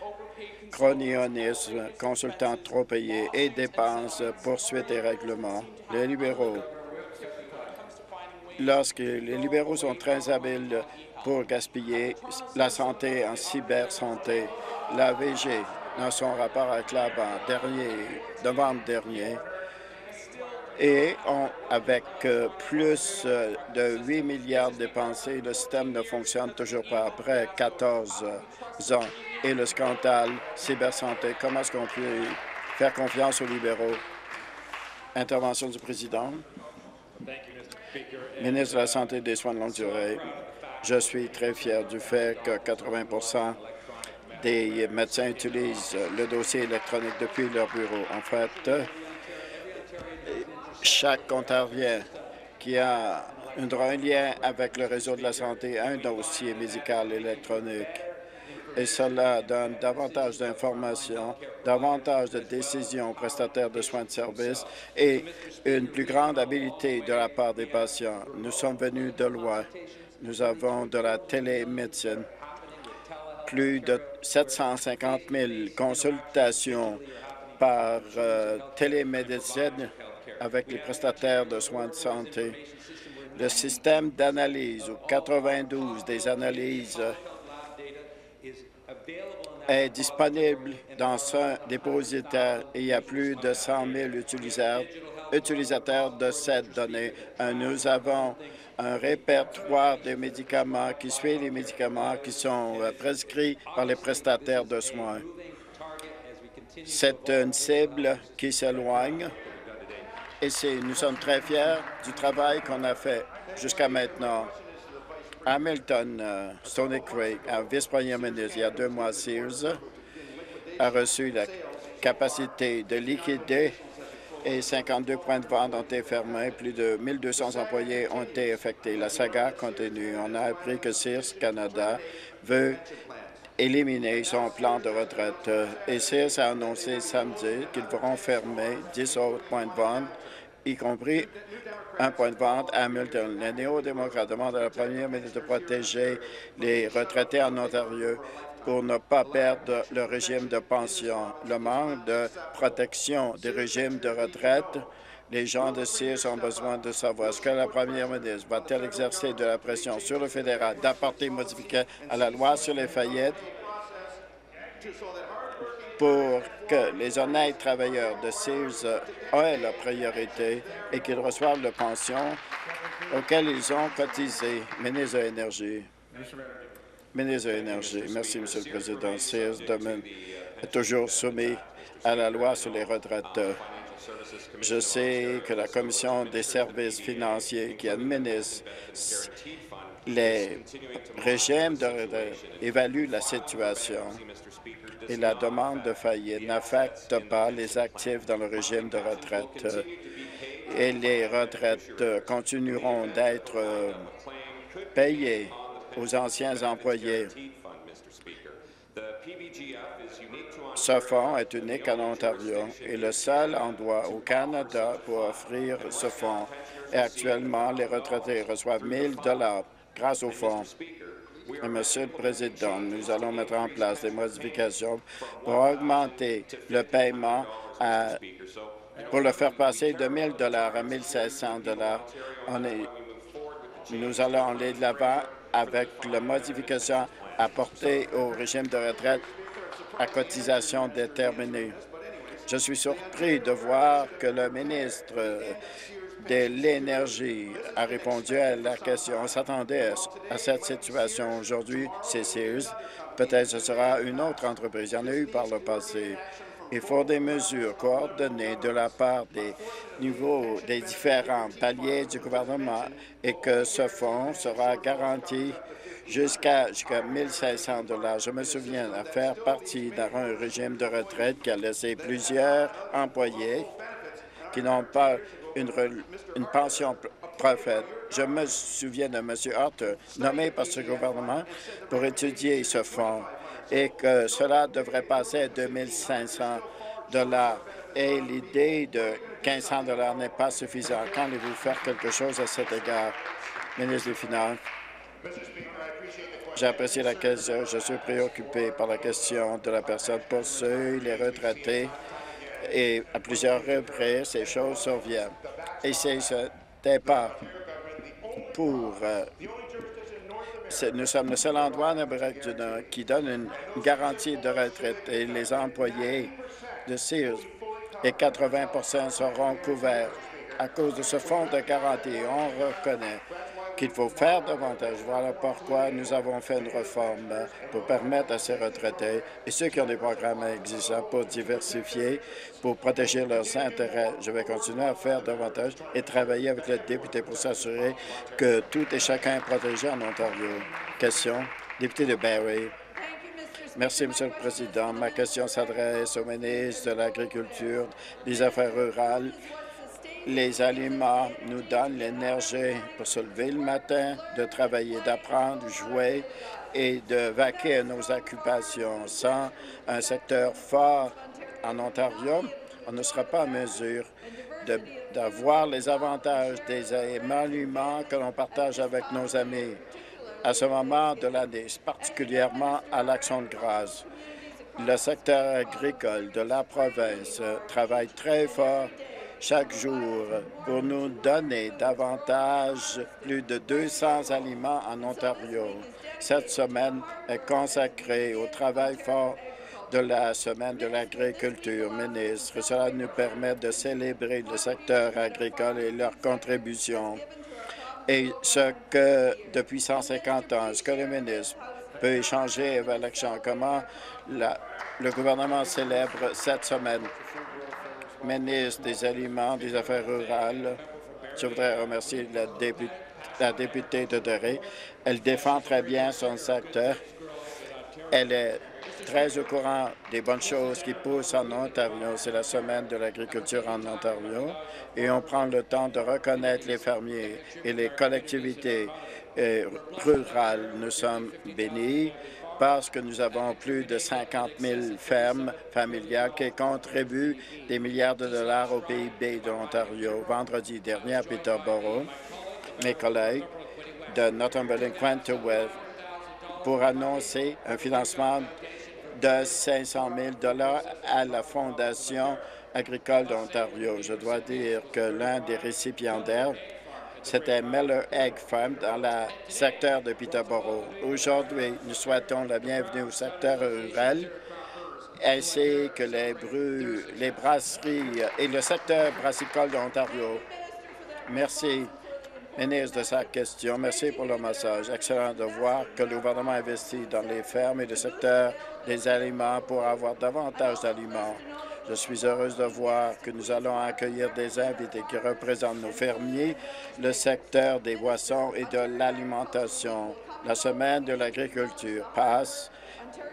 Chronianisme, consultants trop payés et dépenses, poursuites et règlements. Les libéraux, lorsque les libéraux sont très habiles pour gaspiller la santé en cybersanté, la VG, dans son rapport avec la banque dernier, novembre dernier, et avec euh, plus euh, de 8 milliards dépensés, le système ne fonctionne toujours pas après 14 euh, ans. Et le scandale cybersanté, comment est-ce qu'on peut faire confiance aux libéraux? Intervention du président. Ministre de la Santé et des Soins de longue durée, je suis très fier du fait que 80% des médecins utilisent le dossier électronique depuis leur bureau. En fait, chaque Ontarien qui a un lien avec le réseau de la santé a un dossier médical électronique. Et cela donne davantage d'informations, davantage de décisions aux prestataires de soins de service et une plus grande habilité de la part des patients. Nous sommes venus de loin. Nous avons de la télémédecine plus de 750 000 consultations par euh, télémédecine avec les prestataires de soins de santé. Le système d'analyse, ou 92 des analyses, est disponible dans un dépositaire et il y a plus de 100 000 utilisateurs, de cette donnée. Euh, Nous avons un répertoire de médicaments qui suit les médicaments qui sont euh, prescrits par les prestataires de soins. C'est une cible qui s'éloigne et nous sommes très fiers du travail qu'on a fait jusqu'à maintenant. Hamilton, euh, Stony Creek, vice-premier ministre, il y a deux mois, Sears, a reçu la capacité de liquider et 52 points de vente ont été fermés. Plus de 1200 employés ont été affectés. La saga continue. On a appris que Sears Canada veut éliminer son plan de retraite. Et Sears a annoncé samedi qu'ils vont fermer 10 autres points de vente, y compris un point de vente à Hamilton. Les néo-démocrates demandent à la première ministre de protéger les retraités en Ontario pour ne pas perdre le régime de pension. Le manque de protection des régimes de retraite, les gens de Sears ont besoin de savoir est-ce que la première ministre va-t-elle exercer de la pression sur le fédéral d'apporter modification à la loi sur les faillites pour que les honnêtes travailleurs de Sears euh, aient la priorité et qu'ils reçoivent la pension auquel ils ont cotisé. Ministre de l'Énergie. Ministre de l'Énergie. Merci, Monsieur le Président. Sears est toujours soumis à la loi sur les retraites. Je sais que la Commission des services financiers qui administre les régimes de évalue la situation et la demande de faillite n'affecte pas les actifs dans le régime de retraite et les retraites continueront d'être euh, payées aux anciens employés. Ce fonds est unique en Ontario et le seul endroit au Canada pour offrir ce fonds. Et actuellement, les retraités reçoivent 1 dollars grâce au fonds. Monsieur le Président, nous allons mettre en place des modifications pour augmenter le paiement pour le faire passer de 1 000 à 1 500 On est, nous allons aller de l'avant avec la modification apportée au régime de retraite à cotisation déterminée. Je suis surpris de voir que le ministre de l'Énergie a répondu à la question. On s'attendait à, à cette situation. Aujourd'hui, c'est Sears. Peut-être ce sera une autre entreprise. Il y en a eu par le passé. Il faut des mesures coordonnées de la part des niveaux des différents paliers du gouvernement et que ce fonds sera garanti jusqu'à jusqu'à 1 500 Je me souviens de faire partie d'un régime de retraite qui a laissé plusieurs employés qui n'ont pas une, pension pr- prophète. Je me souviens de M. Arthur, nommé par ce gouvernement pour étudier ce fonds et que cela devrait passer à 2 500 Et l'idée de 1500 n'est pas suffisante. Quand allez-vous faire quelque chose à cet égard? Ministre des Finances? J'apprécie la question. Je suis préoccupé par la question de la personne pour ceux, les retraités, et à plusieurs reprises, ces choses surviennent. Et c'est ce départ pour... euh, nous sommes le seul endroit en Amérique du Nord qui donne une garantie de retraite et les employés de Sears et 80% seront couverts à cause de ce fonds de garantie. On reconnaît qu'il faut faire davantage. Voilà pourquoi nous avons fait une réforme pour permettre à ces retraités et ceux qui ont des programmes existants pour diversifier, pour protéger leurs intérêts. Je vais continuer à faire davantage et travailler avec le député pour s'assurer que tout et chacun est protégé en Ontario. Question, député de Barrie. Merci, Monsieur le Président. Ma question s'adresse au ministre de l'Agriculture, des Affaires rurales. Les aliments nous donnent l'énergie pour se lever le matin, de travailler, d'apprendre, jouer et de vaquer à nos occupations. Sans un secteur fort en Ontario, on ne sera pas en mesure d'avoir les avantages des aliments que l'on partage avec nos amis à ce moment de l'année, particulièrement à l'Action de grâce. Le secteur agricole de la province travaille très fort chaque jour pour nous donner davantage plus de 200 aliments en Ontario. Cette semaine est consacrée au travail fort de la Semaine de l'agriculture, ministre. Cela nous permet de célébrer le secteur agricole et leur contribution et ce que, depuis 150 ans, ce que le ministre peut échanger avec l'action, comment le gouvernement célèbre cette semaine. Ministre des Aliments, des Affaires rurales, je voudrais remercier la, dépu- la députée de Derry. Elle défend très bien son secteur. Elle est très au courant des bonnes choses qui poussent en Ontario. C'est la semaine de l'agriculture en Ontario et on prend le temps de reconnaître les fermiers et les collectivités euh, rurales. Nous sommes bénis parce que nous avons plus de 50 000 fermes familiales qui contribuent des milliards de dollars au PIB de l'Ontario. Vendredi dernier à Peterborough, mes collègues de Northumberland Quantowell pour annoncer un financement de 500 000 à la Fondation agricole d'Ontario. Je dois dire que l'un des récipiendaires, c'était Miller Egg Farm dans le secteur de Peterborough. Aujourd'hui, nous souhaitons la bienvenue au secteur rural ainsi que les, les brasseries et le secteur brassicole d'Ontario. Merci, ministre, de sa question. Merci pour le message. Excellent de voir que le gouvernement investit dans les fermes et le secteur des aliments pour avoir davantage d'aliments. Je suis heureuse de voir que nous allons accueillir des invités qui représentent nos fermiers, le secteur des boissons et de l'alimentation. La semaine de l'agriculture passe,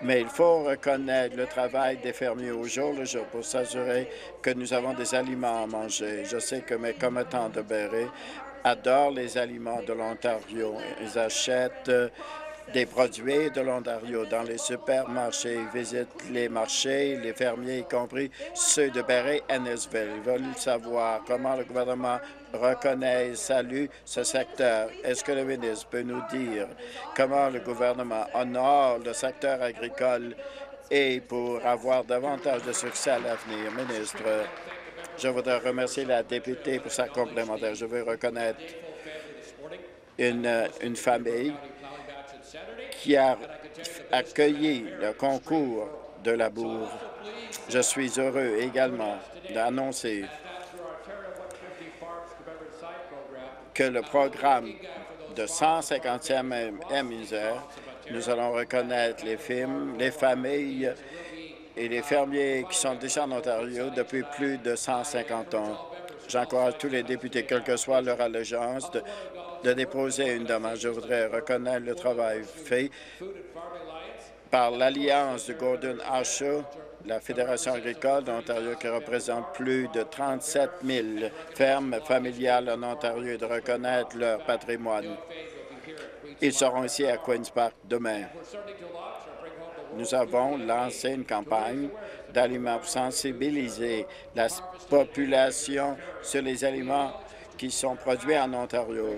mais il faut reconnaître le travail des fermiers au jour le jour pour s'assurer que nous avons des aliments à manger. Je sais que mes commettants de Berry adorent les aliments de l'Ontario. Ils achètent euh, des produits de l'Ontario dans les supermarchés. Ils visitent les marchés, les fermiers, y compris ceux de Barrie et Ennisville. Ils veulent savoir comment le gouvernement reconnaît et salue ce secteur. Est-ce que le ministre peut nous dire comment le gouvernement honore le secteur agricole et pour avoir davantage de succès à l'avenir? Ministre, je voudrais remercier la députée pour sa complémentaire. Je veux reconnaître une, une famille qui a accueilli le concours de la bourre. Je suis heureux également d'annoncer que le programme de 150e misère, nous allons reconnaître les films, les familles et les fermiers qui sont déjà en Ontario depuis plus de 150 ans. J'encourage tous les députés, quelle que soit leur allégeance, de, de déposer une demande. Je voudrais reconnaître le travail fait par l'Alliance de Gordon Asher, la Fédération agricole d'Ontario qui représente plus de 37 000 fermes familiales en Ontario et de reconnaître leur patrimoine. Ils seront ici à Queen's Park demain. Nous avons lancé une campagne d'aliments pour sensibiliser la population sur les aliments qui sont produits en Ontario.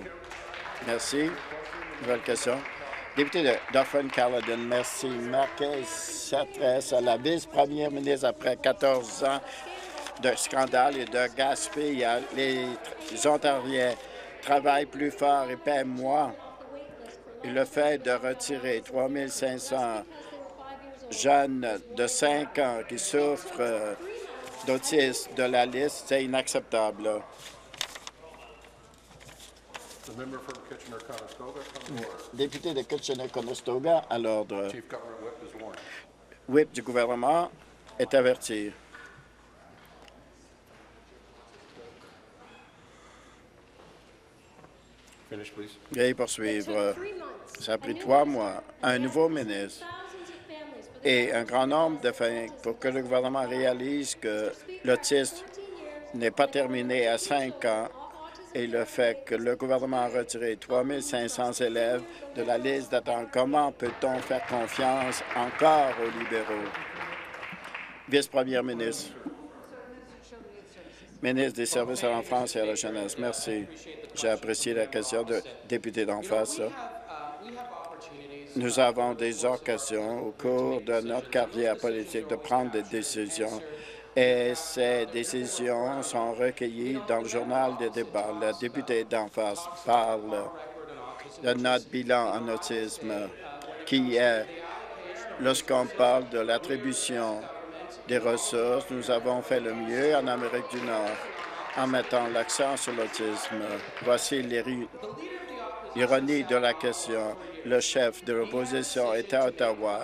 Merci. Nouvelle question. Député de Dauphin Caledon, merci. Ma question s'adresse à la vice-première ministre après 14 ans de scandale et de gaspillage. Les Ontariens travaillent plus fort et paient moins. Et le fait de retirer 3 500 jeunes de 5 ans qui souffrent euh, d'autisme de la liste, c'est inacceptable. The member from Kitchener-Conestoga, come to order. Député de Kitchener-Conestoga, à l'ordre. Chief Government Whip is warned. Whip du gouvernement est averti. Finish, please. Veuillez poursuivre. Ça a pris trois mois. Un nouveau ministre et un grand nombre de familles pour que le gouvernement réalise que l'autisme n'est pas terminé à cinq ans et le fait que le gouvernement a retiré 3 500 élèves de la liste d'attente. Comment peut-on faire confiance encore aux libéraux? Vice-première ministre. Ministre des Services à l'enfance et à la jeunesse. Merci. J'ai apprécié la question de député d'en face. Nous avons des occasions au cours de notre carrière politique de prendre des décisions et ces décisions sont recueillies dans le journal des débats. Le député d'en face parle de notre bilan en autisme qui est, lorsqu'on parle de l'attribution des ressources, nous avons fait le mieux en Amérique du Nord en mettant l'accent sur l'autisme. Voici l'ironie de la question. Le chef de l'opposition est à Ottawa.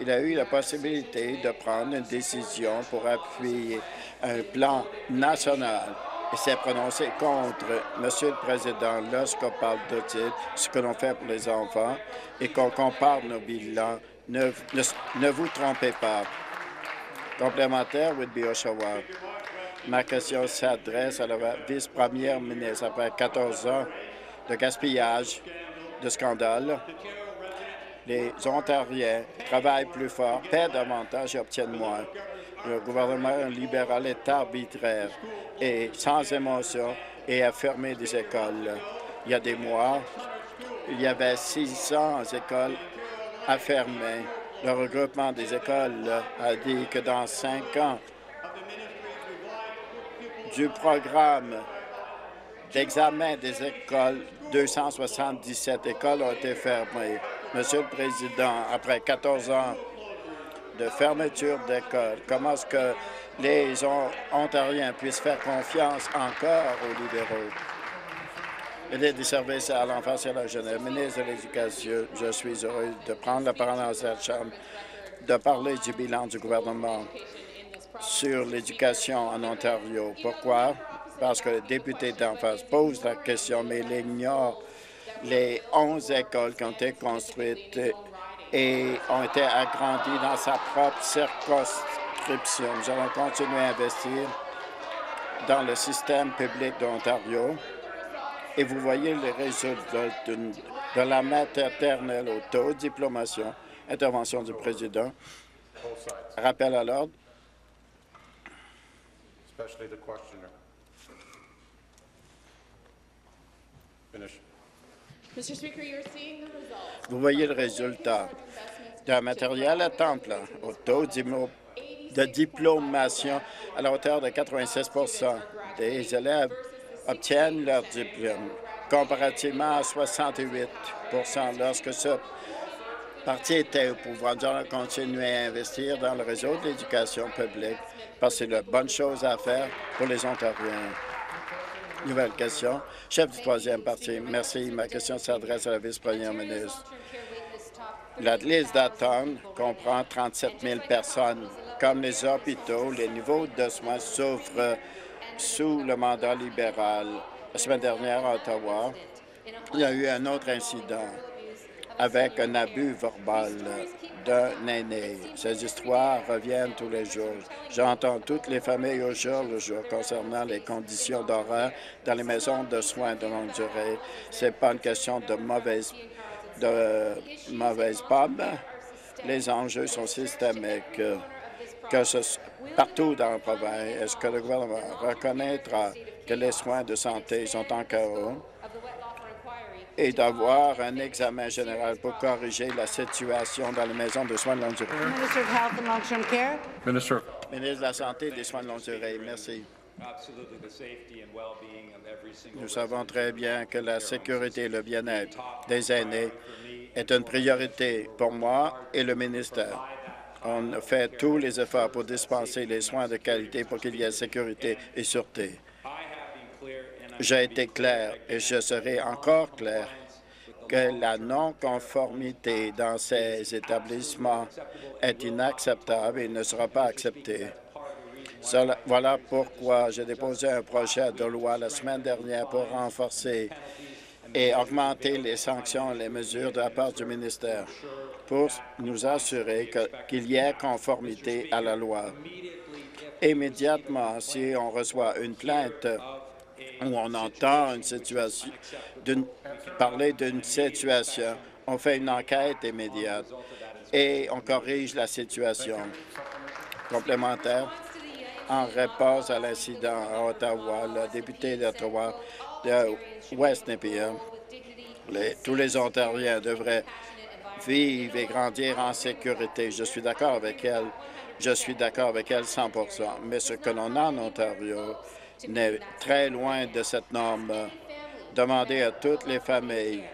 Il a eu la possibilité de prendre une décision pour appuyer un plan national et s'est prononcé contre. Monsieur le Président, lorsqu'on parle d'autisme, ce que l'on fait pour les enfants et qu'on compare nos bilans, ne, ne, ne vous trompez pas. Complémentaire, Whitby Oshawa. Ma question s'adresse à la vice-première ministre. Après 14 ans de gaspillage, de scandale, les Ontariens travaillent plus fort, paient davantage et obtiennent moins. Le gouvernement libéral est arbitraire et sans émotion et a fermé des écoles. Il y a des mois, il y avait 600 écoles à fermer. Le regroupement des écoles a dit que dans cinq ans, du programme d'examen des écoles, 277 écoles ont été fermées. Monsieur le Président, après 14 ans de fermeture d'écoles, comment est-ce que les Ontariens puissent faire confiance encore aux libéraux? et des services à l'enfance et à la jeunesse. Ministre de l'Éducation, je suis heureux de prendre la parole dans cette Chambre, de parler du bilan du gouvernement sur l'éducation en Ontario. Pourquoi? Parce que le député d'en face pose la question, mais il ignore les 11 écoles qui ont été construites et ont été agrandies dans sa propre circonscription. Nous allons continuer à investir dans le système public d'Ontario et vous voyez les résultats de la maternelle au taux, diplomation, intervention du président, rappel à l'ordre. Finish. Vous voyez le résultat d'un matériel à temps plein au taux de diplomation à la hauteur de 86 des élèves obtiennent leur diplôme, comparativement à 68 lorsque ce parti était au pouvoir. Nous allons continuer à investir dans le réseau de l'éducation publique parce que c'est la bonne chose à faire pour les Ontariens. Nouvelle question. Chef du troisième parti. Merci. Ma question s'adresse à la vice-première ministre. La liste d'attente comprend 37 000 personnes. Comme les hôpitaux, les niveaux de soins souffrent sous le mandat libéral. La semaine dernière, à Ottawa, il y a eu un autre incident avec un abus verbal d'un aîné. Ces histoires reviennent tous les jours. J'entends toutes les familles au jour le jour concernant les conditions d'horreur dans les maisons de soins de longue durée. C'est pas une question de mauvaise de pub. Les enjeux sont systémiques. Partout dans le province, est-ce que le gouvernement reconnaîtra que les soins de santé sont en chaos? Et d'avoir un examen général pour corriger la situation dans les maisons de soins de longue durée? Minister of Health and Long-Term Care. Minister. Ministre de la Santé et des soins de longue durée, merci. Nous savons très bien que la sécurité et le bien-être des aînés est une priorité pour moi et le ministère. On fait tous les efforts pour dispenser les soins de qualité pour qu'il y ait sécurité et sûreté. J'ai été clair et je serai encore clair que la non-conformité dans ces établissements est inacceptable et ne sera pas acceptée. Voilà pourquoi j'ai déposé un projet de loi la semaine dernière pour renforcer et augmenter les sanctions et les mesures de la part du ministère pour nous assurer qu'il y ait conformité à la loi. Immédiatement, si on reçoit une plainte où on entend parler d'une situation, on fait une enquête immédiate et on corrige la situation. Complémentaire, en réponse à l'incident à Ottawa, le député d'Ottawa de West Napier, tous les Ontariens devraient vivre et grandir en sécurité. Je suis d'accord avec elle. Je suis d'accord avec elle 100% Mais ce que l'on a en Ontario n'est très loin de cette norme. Demandez à toutes les familles.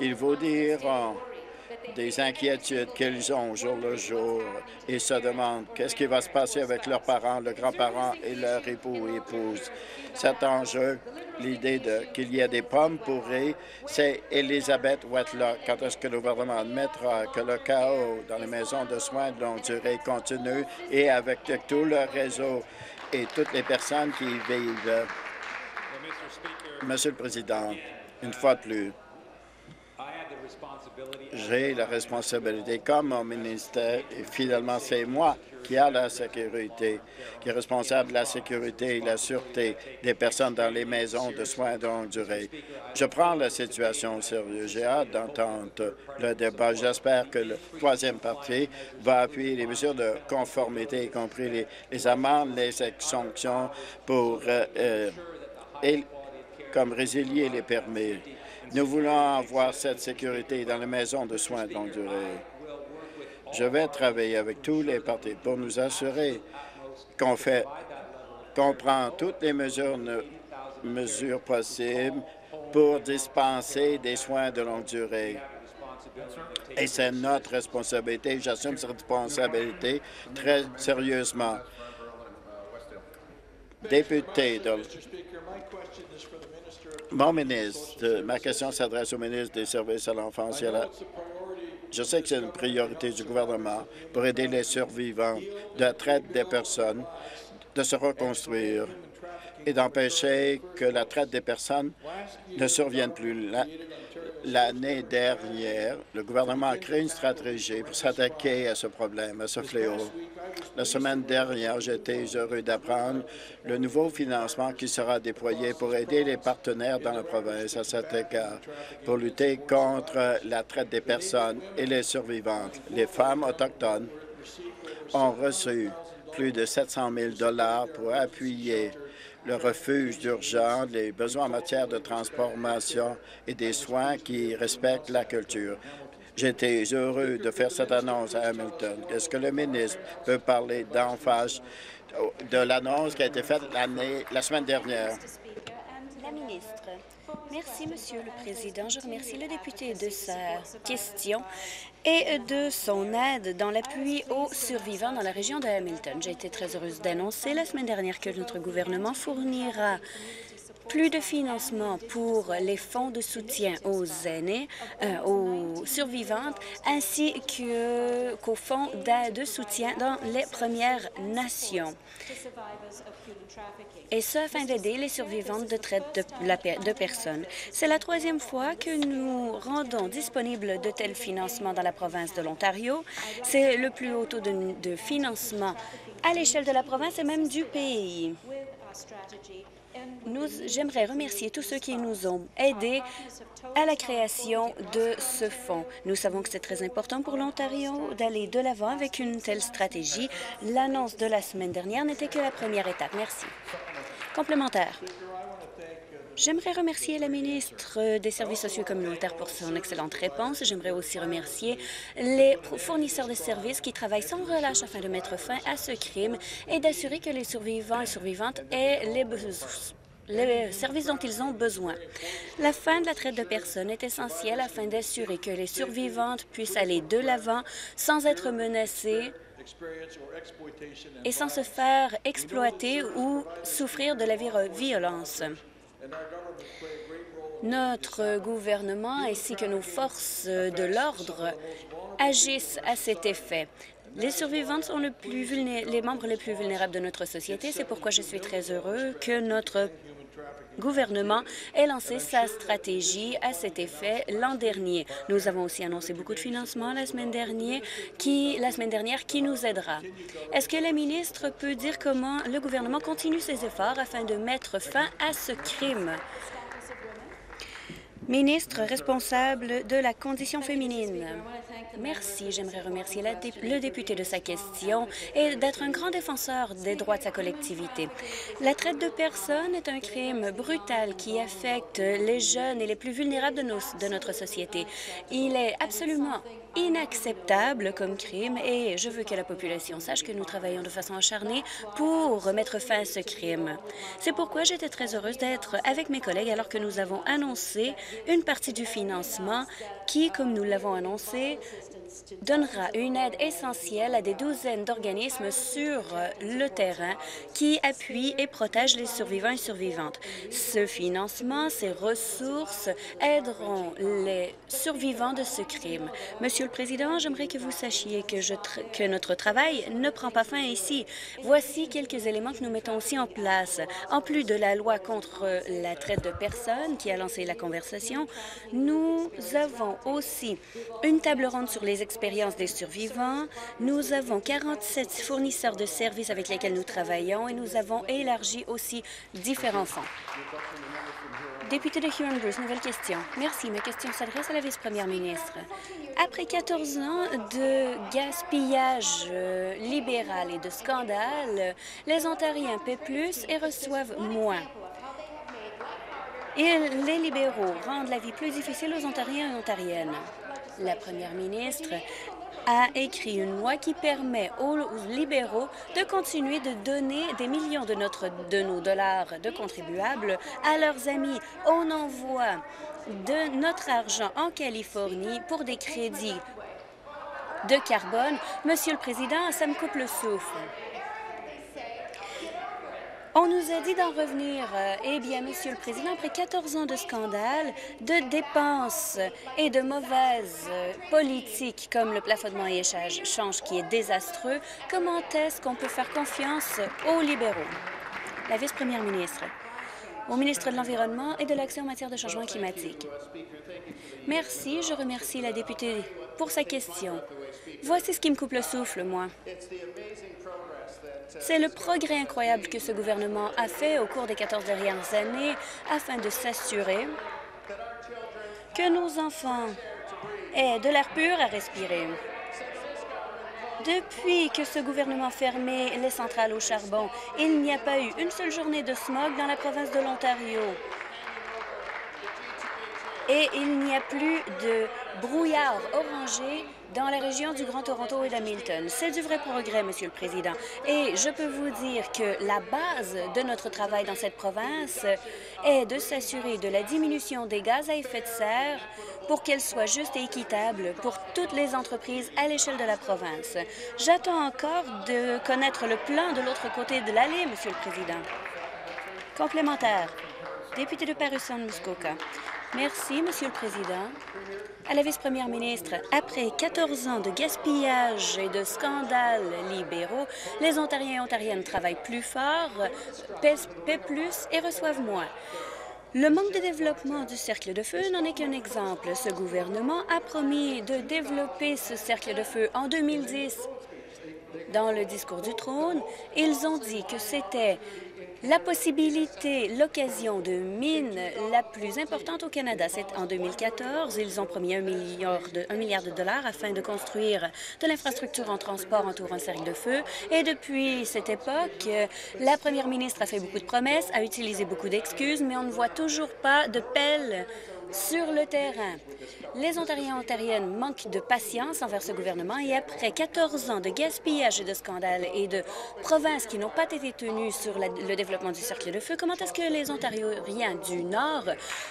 Ils vous diront des inquiétudes qu'ils ont jour le jour et se demandent qu'est-ce qui va se passer avec leurs parents, leurs grands-parents et leurs époux ou épouses. Cet enjeu, l'idée qu'il y ait des pommes pourries, c'est Elisabeth Whitlock. Quand est-ce que le gouvernement admettra que le chaos dans les maisons de soins de longue durée continue et avec tout le réseau? Et toutes les personnes qui y vivent? Monsieur le Président, une fois de plus, j'ai la responsabilité comme mon ministère, et finalement, c'est moi qui a la sécurité, qui est responsable de la sécurité et la sûreté des personnes dans les maisons de soins de longue durée. Je prends la situation au sérieux. J'ai hâte d'entendre le débat. J'espère que le troisième parti va appuyer les mesures de conformité, y compris les, amendes, les sanctions pour euh, euh, comme résilier les permis. Nous voulons avoir cette sécurité dans les maisons de soins de longue durée. Je vais travailler avec tous les partis pour nous assurer qu'on fait, qu'on prend toutes les mesures, mesures possibles pour dispenser des soins de longue durée. Et c'est notre responsabilité. J'assume cette responsabilité très sérieusement. Député de mon ministre, ma question s'adresse au ministre des Services à l'enfance et à la... Je sais que c'est une priorité du gouvernement pour aider les survivants de la traite des personnes de se reconstruire et d'empêcher que la traite des personnes ne survienne plus. La- L'année dernière, le gouvernement a créé une stratégie pour s'attaquer à ce problème, à ce fléau. La semaine dernière, j'étais heureux d'apprendre le nouveau financement qui sera déployé pour aider les partenaires dans la province à cet égard, pour lutter contre la traite des personnes et les survivantes. Les femmes autochtones ont reçu plus de 700 000 pour appuyer le refuge d'urgence, les besoins en matière de transformation et des soins qui respectent la culture. J'étais heureux de faire cette annonce à Hamilton. Est-ce que le ministre peut parler d'emphase de l'annonce qui a été faite la semaine dernière? La ministre. Merci, Monsieur le Président. Je remercie le député de sa question et de son aide dans l'appui aux survivants dans la région de Hamilton. J'ai été très heureuse d'annoncer la semaine dernière que notre gouvernement fournira plus de financement pour les fonds de soutien aux aînés, euh, aux survivantes, ainsi qu'aux fonds d'aide de soutien dans les Premières Nations et ce afin d'aider les survivantes de traite de, personnes. C'est la troisième fois que nous rendons disponible de tels financements dans la province de l'Ontario. C'est le plus haut taux de financement à l'échelle de la province et même du pays. J'aimerais remercier tous ceux qui nous ont aidés à la création de ce fonds. Nous savons que c'est très important pour l'Ontario d'aller de l'avant avec une telle stratégie. L'annonce de la semaine dernière n'était que la première étape. Merci. Complémentaire. J'aimerais remercier la ministre des Services sociaux communautaires pour son excellente réponse. J'aimerais aussi remercier les fournisseurs de services qui travaillent sans relâche afin de mettre fin à ce crime et d'assurer que les survivants et survivantes aient les les services dont ils ont besoin. La fin de la traite de personnes est essentielle afin d'assurer que les survivantes puissent aller de l'avant sans être menacées et sans se faire exploiter ou souffrir de la vi- violence. Notre gouvernement ainsi que nos forces de l'ordre agissent à cet effet. Les survivantes sont les membres les plus vulnérables de notre société. C'est pourquoi je suis très heureux que notre gouvernement ait lancé sa stratégie à cet effet l'an dernier. Nous avons aussi annoncé beaucoup de financement la semaine dernière qui, la semaine dernière qui nous aidera. Est-ce que la ministre peut dire comment le gouvernement continue ses efforts afin de mettre fin à ce crime? Ministre responsable de la condition féminine. Merci. J'aimerais remercier le député de sa question et d'être un grand défenseur des droits de sa collectivité. La traite de personnes est un crime brutal qui affecte les jeunes et les plus vulnérables de notre société. Il est absolument inacceptable comme crime et je veux que la population sache que nous travaillons de façon acharnée pour mettre fin à ce crime. C'est pourquoi j'étais très heureuse d'être avec mes collègues alors que nous avons annoncé une partie du financement qui, comme nous l'avons annoncé, donnera une aide essentielle à des douzaines d'organismes sur euh, le terrain qui appuient et protègent les survivants et survivantes. Ce financement, ces ressources aideront les survivants de ce crime. Monsieur le Président, j'aimerais que vous sachiez que, notre travail ne prend pas fin ici. Voici quelques éléments que nous mettons aussi en place. En plus de la loi contre la traite de personnes qui a lancé la conversation, nous avons aussi une table ronde sur les expériences des survivants. Nous avons 47 fournisseurs de services avec lesquels nous travaillons et nous avons élargi aussi différents fonds. Député de Huron-Bruce, nouvelle question. Merci. Ma question s'adresse à la vice-première ministre. Après 14 ans de gaspillage euh, libéral et de scandale, les Ontariens paient plus et reçoivent moins. Et les libéraux rendent la vie plus difficile aux Ontariens et Ontariennes. La première ministre a écrit une loi qui permet aux libéraux de continuer de donner des millions de, notre, de nos dollars de contribuables à leurs amis. On envoie de notre argent en Californie pour des crédits de carbone. Monsieur le Président, ça me coupe le souffle. On nous a dit d'en revenir. Euh, Eh bien, Monsieur le Président, après 14 ans de scandales, de dépenses et de mauvaises euh, politiques comme le plafonnement et échange qui est désastreux, comment est-ce qu'on peut faire confiance aux libéraux? La vice-première ministre. Au ministre de l'Environnement et de l'Action en matière de changement climatique. Merci. Je remercie la députée pour sa question. Voici ce qui me coupe le souffle, moi. C'est le progrès incroyable que ce gouvernement a fait au cours des 14 dernières années afin de s'assurer que nos enfants aient de l'air pur à respirer. Depuis que ce gouvernement a fermé les centrales au charbon, il n'y a pas eu une seule journée de smog dans la province de l'Ontario. Et il n'y a plus de brouillard orangé dans la région du Grand Toronto et d'Hamilton. C'est du vrai progrès, Monsieur le Président. Et je peux vous dire que la base de notre travail dans cette province est de s'assurer de la diminution des gaz à effet de serre pour qu'elle soit juste et équitable pour toutes les entreprises à l'échelle de la province. J'attends encore de connaître le plan de l'autre côté de l'allée, Monsieur le Président. Complémentaire. Député de Paruson-Muskoka. Merci, Monsieur le Président. À la vice-première ministre, après 14 ans de gaspillage et de scandales libéraux, les Ontariens et Ontariennes travaillent plus fort, paient, plus et reçoivent moins. Le manque de développement du cercle de feu n'en est qu'un exemple. Ce gouvernement a promis de développer ce cercle de feu en 2010. Dans le discours du trône, ils ont dit que c'était la possibilité, l'occasion de mine la plus importante au Canada. C'est en 2014. Ils ont promis un milliard, de, dollars afin de construire de l'infrastructure en transport entourant un cercle de feu. Et depuis cette époque, la première ministre a fait beaucoup de promesses, a utilisé beaucoup d'excuses, mais on ne voit toujours pas de pelle sur le terrain. Les Ontariens et Ontariennes manquent de patience envers ce gouvernement et après 14 ans de gaspillage et de scandales et de provinces qui n'ont pas été tenues sur le développement du cercle de feu, comment est-ce que les Ontariens du Nord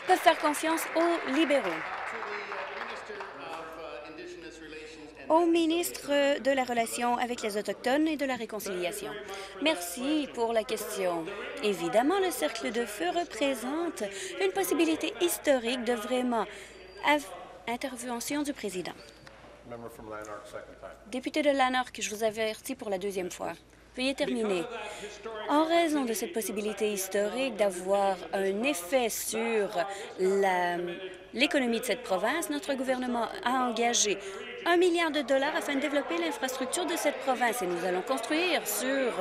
peuvent faire confiance aux libéraux? Au ministre de la Relation avec les Autochtones et de la Réconciliation. Merci pour la question. Évidemment, le cercle de feu représente une possibilité historique de vraiment intervention du président. Député de Lanark, je vous avertis pour la deuxième fois. Veuillez terminer. En raison de cette possibilité historique d'avoir un effet sur l'économie de cette province, notre gouvernement a engagé un milliard de dollars afin de développer l'infrastructure de cette province et nous allons construire sur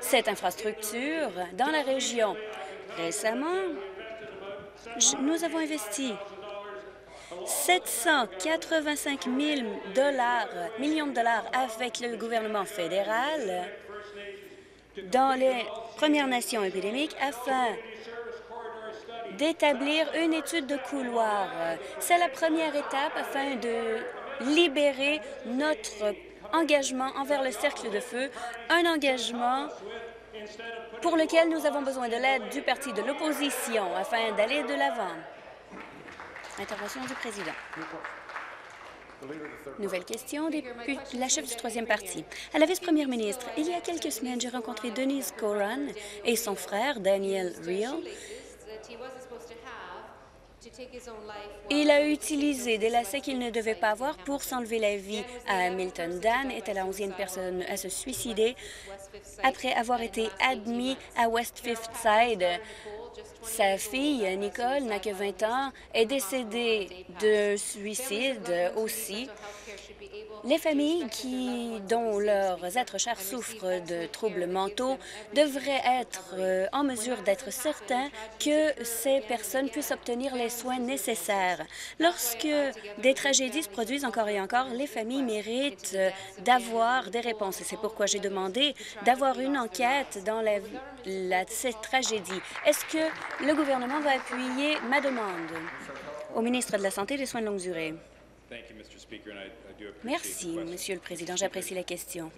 cette infrastructure dans la région. Récemment, nous avons investi 785 000 dollars, millions de dollars avec le gouvernement fédéral dans les Premières Nations épidémiques afin d'établir une étude de couloir. C'est la première étape afin de libérer notre engagement envers le cercle de feu, un engagement pour lequel nous avons besoin de l'aide du parti de l'opposition afin d'aller de l'avant. Intervention du président. Nouvelle question, la chef du troisième parti. À la vice-première ministre, il y a quelques semaines, j'ai rencontré Denise Coran et son frère, Daniel Real, il a utilisé des lacets qu'il ne devait pas avoir pour s'enlever la vie à Hamilton. Dan était la onzième personne à se suicider après avoir été admis à West Fifth Side. Sa fille, Nicole, n'a que 20 ans, est décédée de suicide aussi. Les familles qui, dont leurs êtres chers souffrent de troubles mentaux devraient être euh, en mesure d'être certains que ces personnes puissent obtenir les soins nécessaires. Lorsque des tragédies se produisent encore et encore, les familles méritent euh, d'avoir des réponses. C'est pourquoi j'ai demandé d'avoir une enquête dans cette tragédie. Est-ce que le gouvernement va appuyer ma demande? Au ministre de la Santé et des Soins de longue durée? Merci, Monsieur le Président. J'apprécie la question.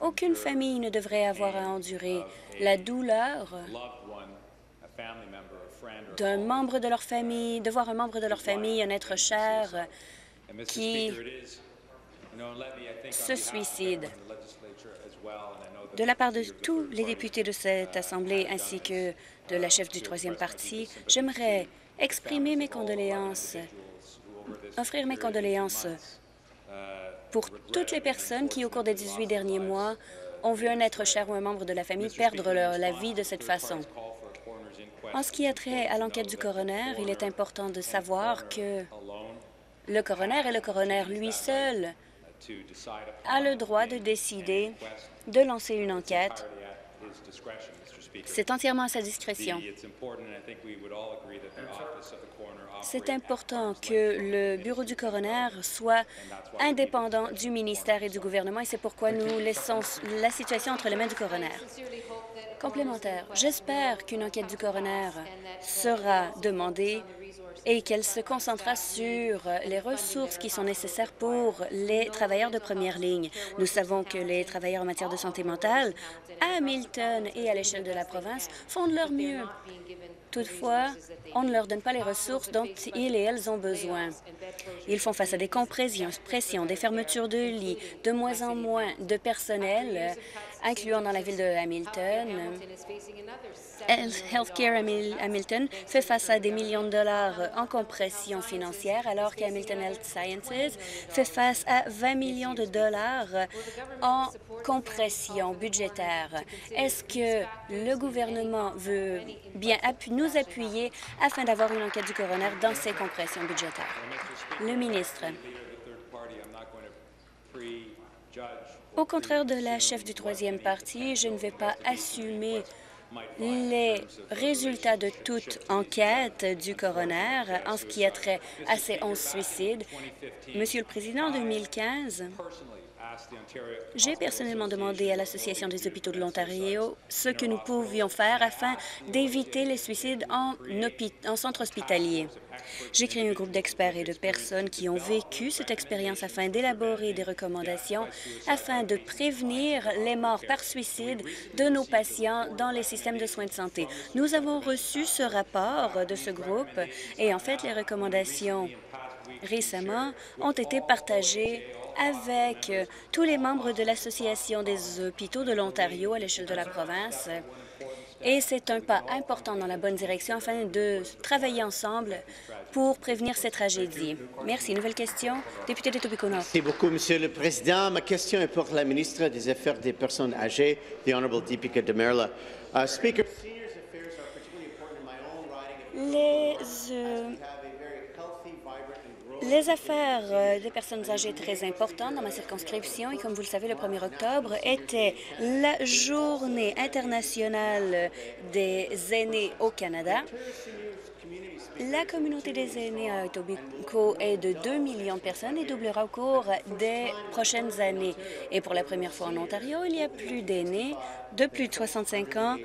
Aucune famille ne devrait avoir à endurer la douleur d'un membre de leur famille, de voir un membre de leur famille, un être cher, qui se suicide. De la part de tous les députés de cette Assemblée ainsi que de la chef du troisième parti, j'aimerais exprimer mes condoléances offrir mes condoléances pour toutes les personnes qui, au cours des 18 derniers mois, on vu un être cher ou un membre de la famille perdre leur- la vie de cette façon. En ce qui a trait à l'enquête du coroner, il est important de savoir que le coroner et le coroner lui seul a le droit de décider de lancer une enquête. C'est entièrement à sa discrétion. C'est important que le bureau du coroner soit indépendant du ministère et du gouvernement et c'est pourquoi nous laissons la situation entre les mains du coroner. Complémentaire. J'espère qu'une enquête du coroner sera demandée et qu'elle se concentrera sur les ressources qui sont nécessaires pour les travailleurs de première ligne. Nous savons que les travailleurs en matière de santé mentale à Hamilton et à l'échelle de la province font de leur mieux. Toutefois, on ne leur donne pas les ressources dont ils et elles ont besoin. Ils font face à des compressions, pressions, des fermetures de lits, de moins en moins de personnel, incluant dans la ville de Hamilton. Health- Healthcare Hamil- Hamilton fait face à des millions de dollars en compression financière, alors qu'Hamilton Health Sciences fait face à 20 millions de dollars en compression budgétaire. Est-ce que le gouvernement veut bien nous appuyer afin d'avoir une enquête du coroner dans ces compressions budgétaires? Le ministre. Au contraire de la chef du troisième parti, je ne vais pas assumer les résultats de toute enquête du coroner en ce qui a trait à ces 11 suicides. Monsieur le Président, en 2015, j'ai personnellement demandé à l'Association des hôpitaux de l'Ontario ce que nous pouvions faire afin d'éviter les suicides en, en centre hospitalier. J'ai créé un groupe d'experts et de personnes qui ont vécu cette expérience afin d'élaborer des recommandations afin de prévenir les morts par suicide de nos patients dans les systèmes de soins de santé. Nous avons reçu ce rapport de ce groupe et en fait, les recommandations récemment ont été partagées avec euh, tous les membres de l'Association des hôpitaux de l'Ontario à l'échelle de la province. Et c'est un pas important dans la bonne direction afin de travailler ensemble pour prévenir ces tragédies. Merci. Nouvelle question, député de Tobico-Nord. Merci beaucoup, Monsieur le Président. Ma question est pour la ministre des Affaires des personnes âgées, the Honourable Deepika Demerla. Uh, Speaker, affairs Les affaires euh, des personnes âgées très importantes dans ma circonscription et comme vous le savez, le 1er octobre était la journée internationale des aînés au Canada. La communauté des aînés à Etobicoke est de 2 millions de personnes et doublera au cours des prochaines années. Et pour la première fois en Ontario, il y a plus d'aînés de plus de 65 ans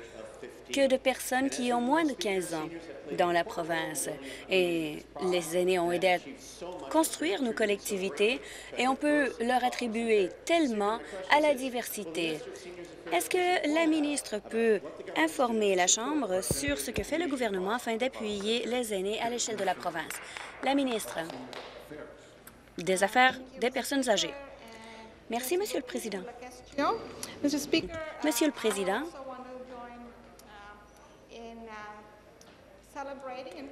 que de personnes qui ont moins de 15 ans dans la province. Et les aînés ont aidé à construire nos collectivités et on peut leur attribuer tellement à la diversité. Est-ce que la ministre peut informer la Chambre sur ce que fait le gouvernement afin d'appuyer les aînés à l'échelle de la province? La ministre des Affaires des personnes âgées. Merci, Monsieur le Président. Monsieur le Président,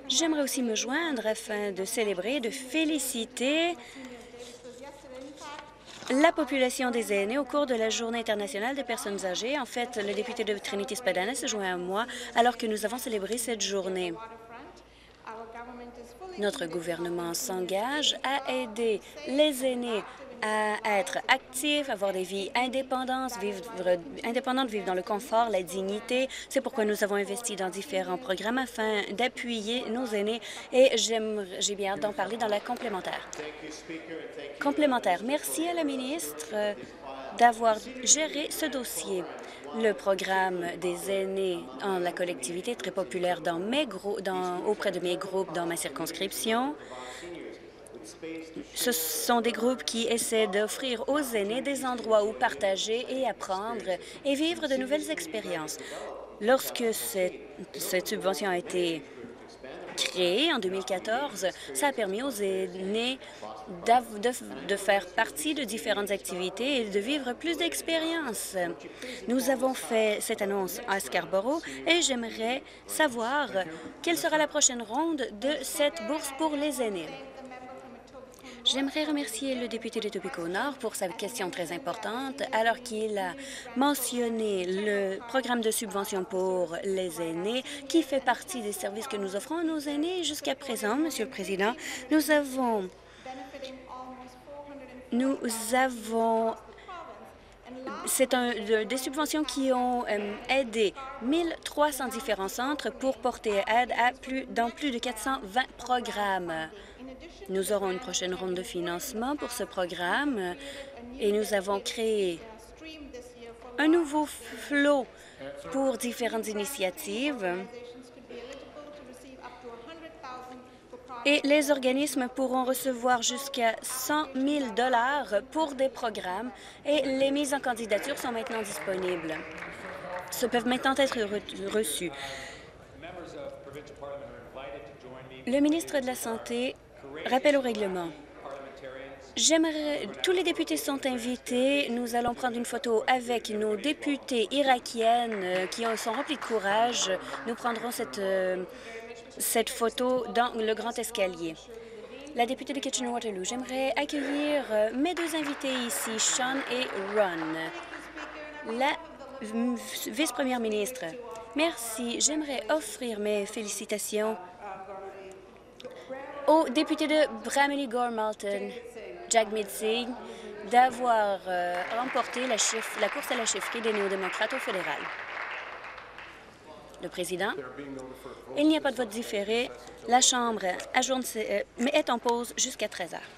J'aimerais aussi me joindre afin de célébrer et de féliciter la population des aînés au cours de la Journée internationale des personnes âgées. En fait, le député de Trinity-Spadana se joint à moi alors que nous avons célébré cette journée. Notre gouvernement s'engage à aider les aînés à être actifs, avoir des vies indépendantes, vivre, indépendantes, vivre dans le confort, la dignité. C'est pourquoi nous avons investi dans différents programmes afin d'appuyer nos aînés et j'ai bien hâte d'en parler dans la complémentaire. Complémentaire. Merci à la ministre euh, d'avoir géré ce dossier. Le programme des aînés en la collectivité est très populaire dans mes dans, auprès de mes groupes dans ma circonscription. Ce sont des groupes qui essaient d'offrir aux aînés des endroits où partager et apprendre et vivre de nouvelles expériences. Lorsque cette, subvention a été créée en 2014, ça a permis aux aînés de faire partie de différentes activités et de vivre plus d'expériences. Nous avons fait cette annonce à Scarborough et j'aimerais savoir quelle sera la prochaine ronde de cette bourse pour les aînés. J'aimerais remercier le député de Topico Nord pour sa question très importante, alors qu'il a mentionné le programme de subvention pour les aînés, qui fait partie des services que nous offrons à nos aînés. Jusqu'à présent, Monsieur le Président, nous avons nous avons c'est des subventions qui ont euh, aidé 1300 différents centres pour porter aide à plus, dans plus de 420 programmes. Nous aurons une prochaine ronde de financement pour ce programme et nous avons créé un nouveau flot pour différentes initiatives. Et les organismes pourront recevoir jusqu'à 100 000 pour des programmes et les mises en candidature sont maintenant disponibles. Ce peuvent maintenant être re- reçus. Le ministre de la Santé rappelle au règlement. J'aimerais... Tous les députés sont invités. Nous allons prendre une photo avec nos députés irakiennes euh, qui ont- sont remplis de courage. Nous prendrons cette, euh, cette photo dans le grand escalier. La députée de Kitchener-Waterloo, j'aimerais accueillir euh, mes deux invités ici, Sean et Ron. La vice-première ministre, merci. J'aimerais offrir mes félicitations au député de Bramaley-Gore-Malton, Jack Midsing, d'avoir euh, remporté la, course à la chefferie des néo-démocrates au fédéral. Le président, il n'y a pas de vote différé. La Chambre euh, est en pause jusqu'à 13 heures.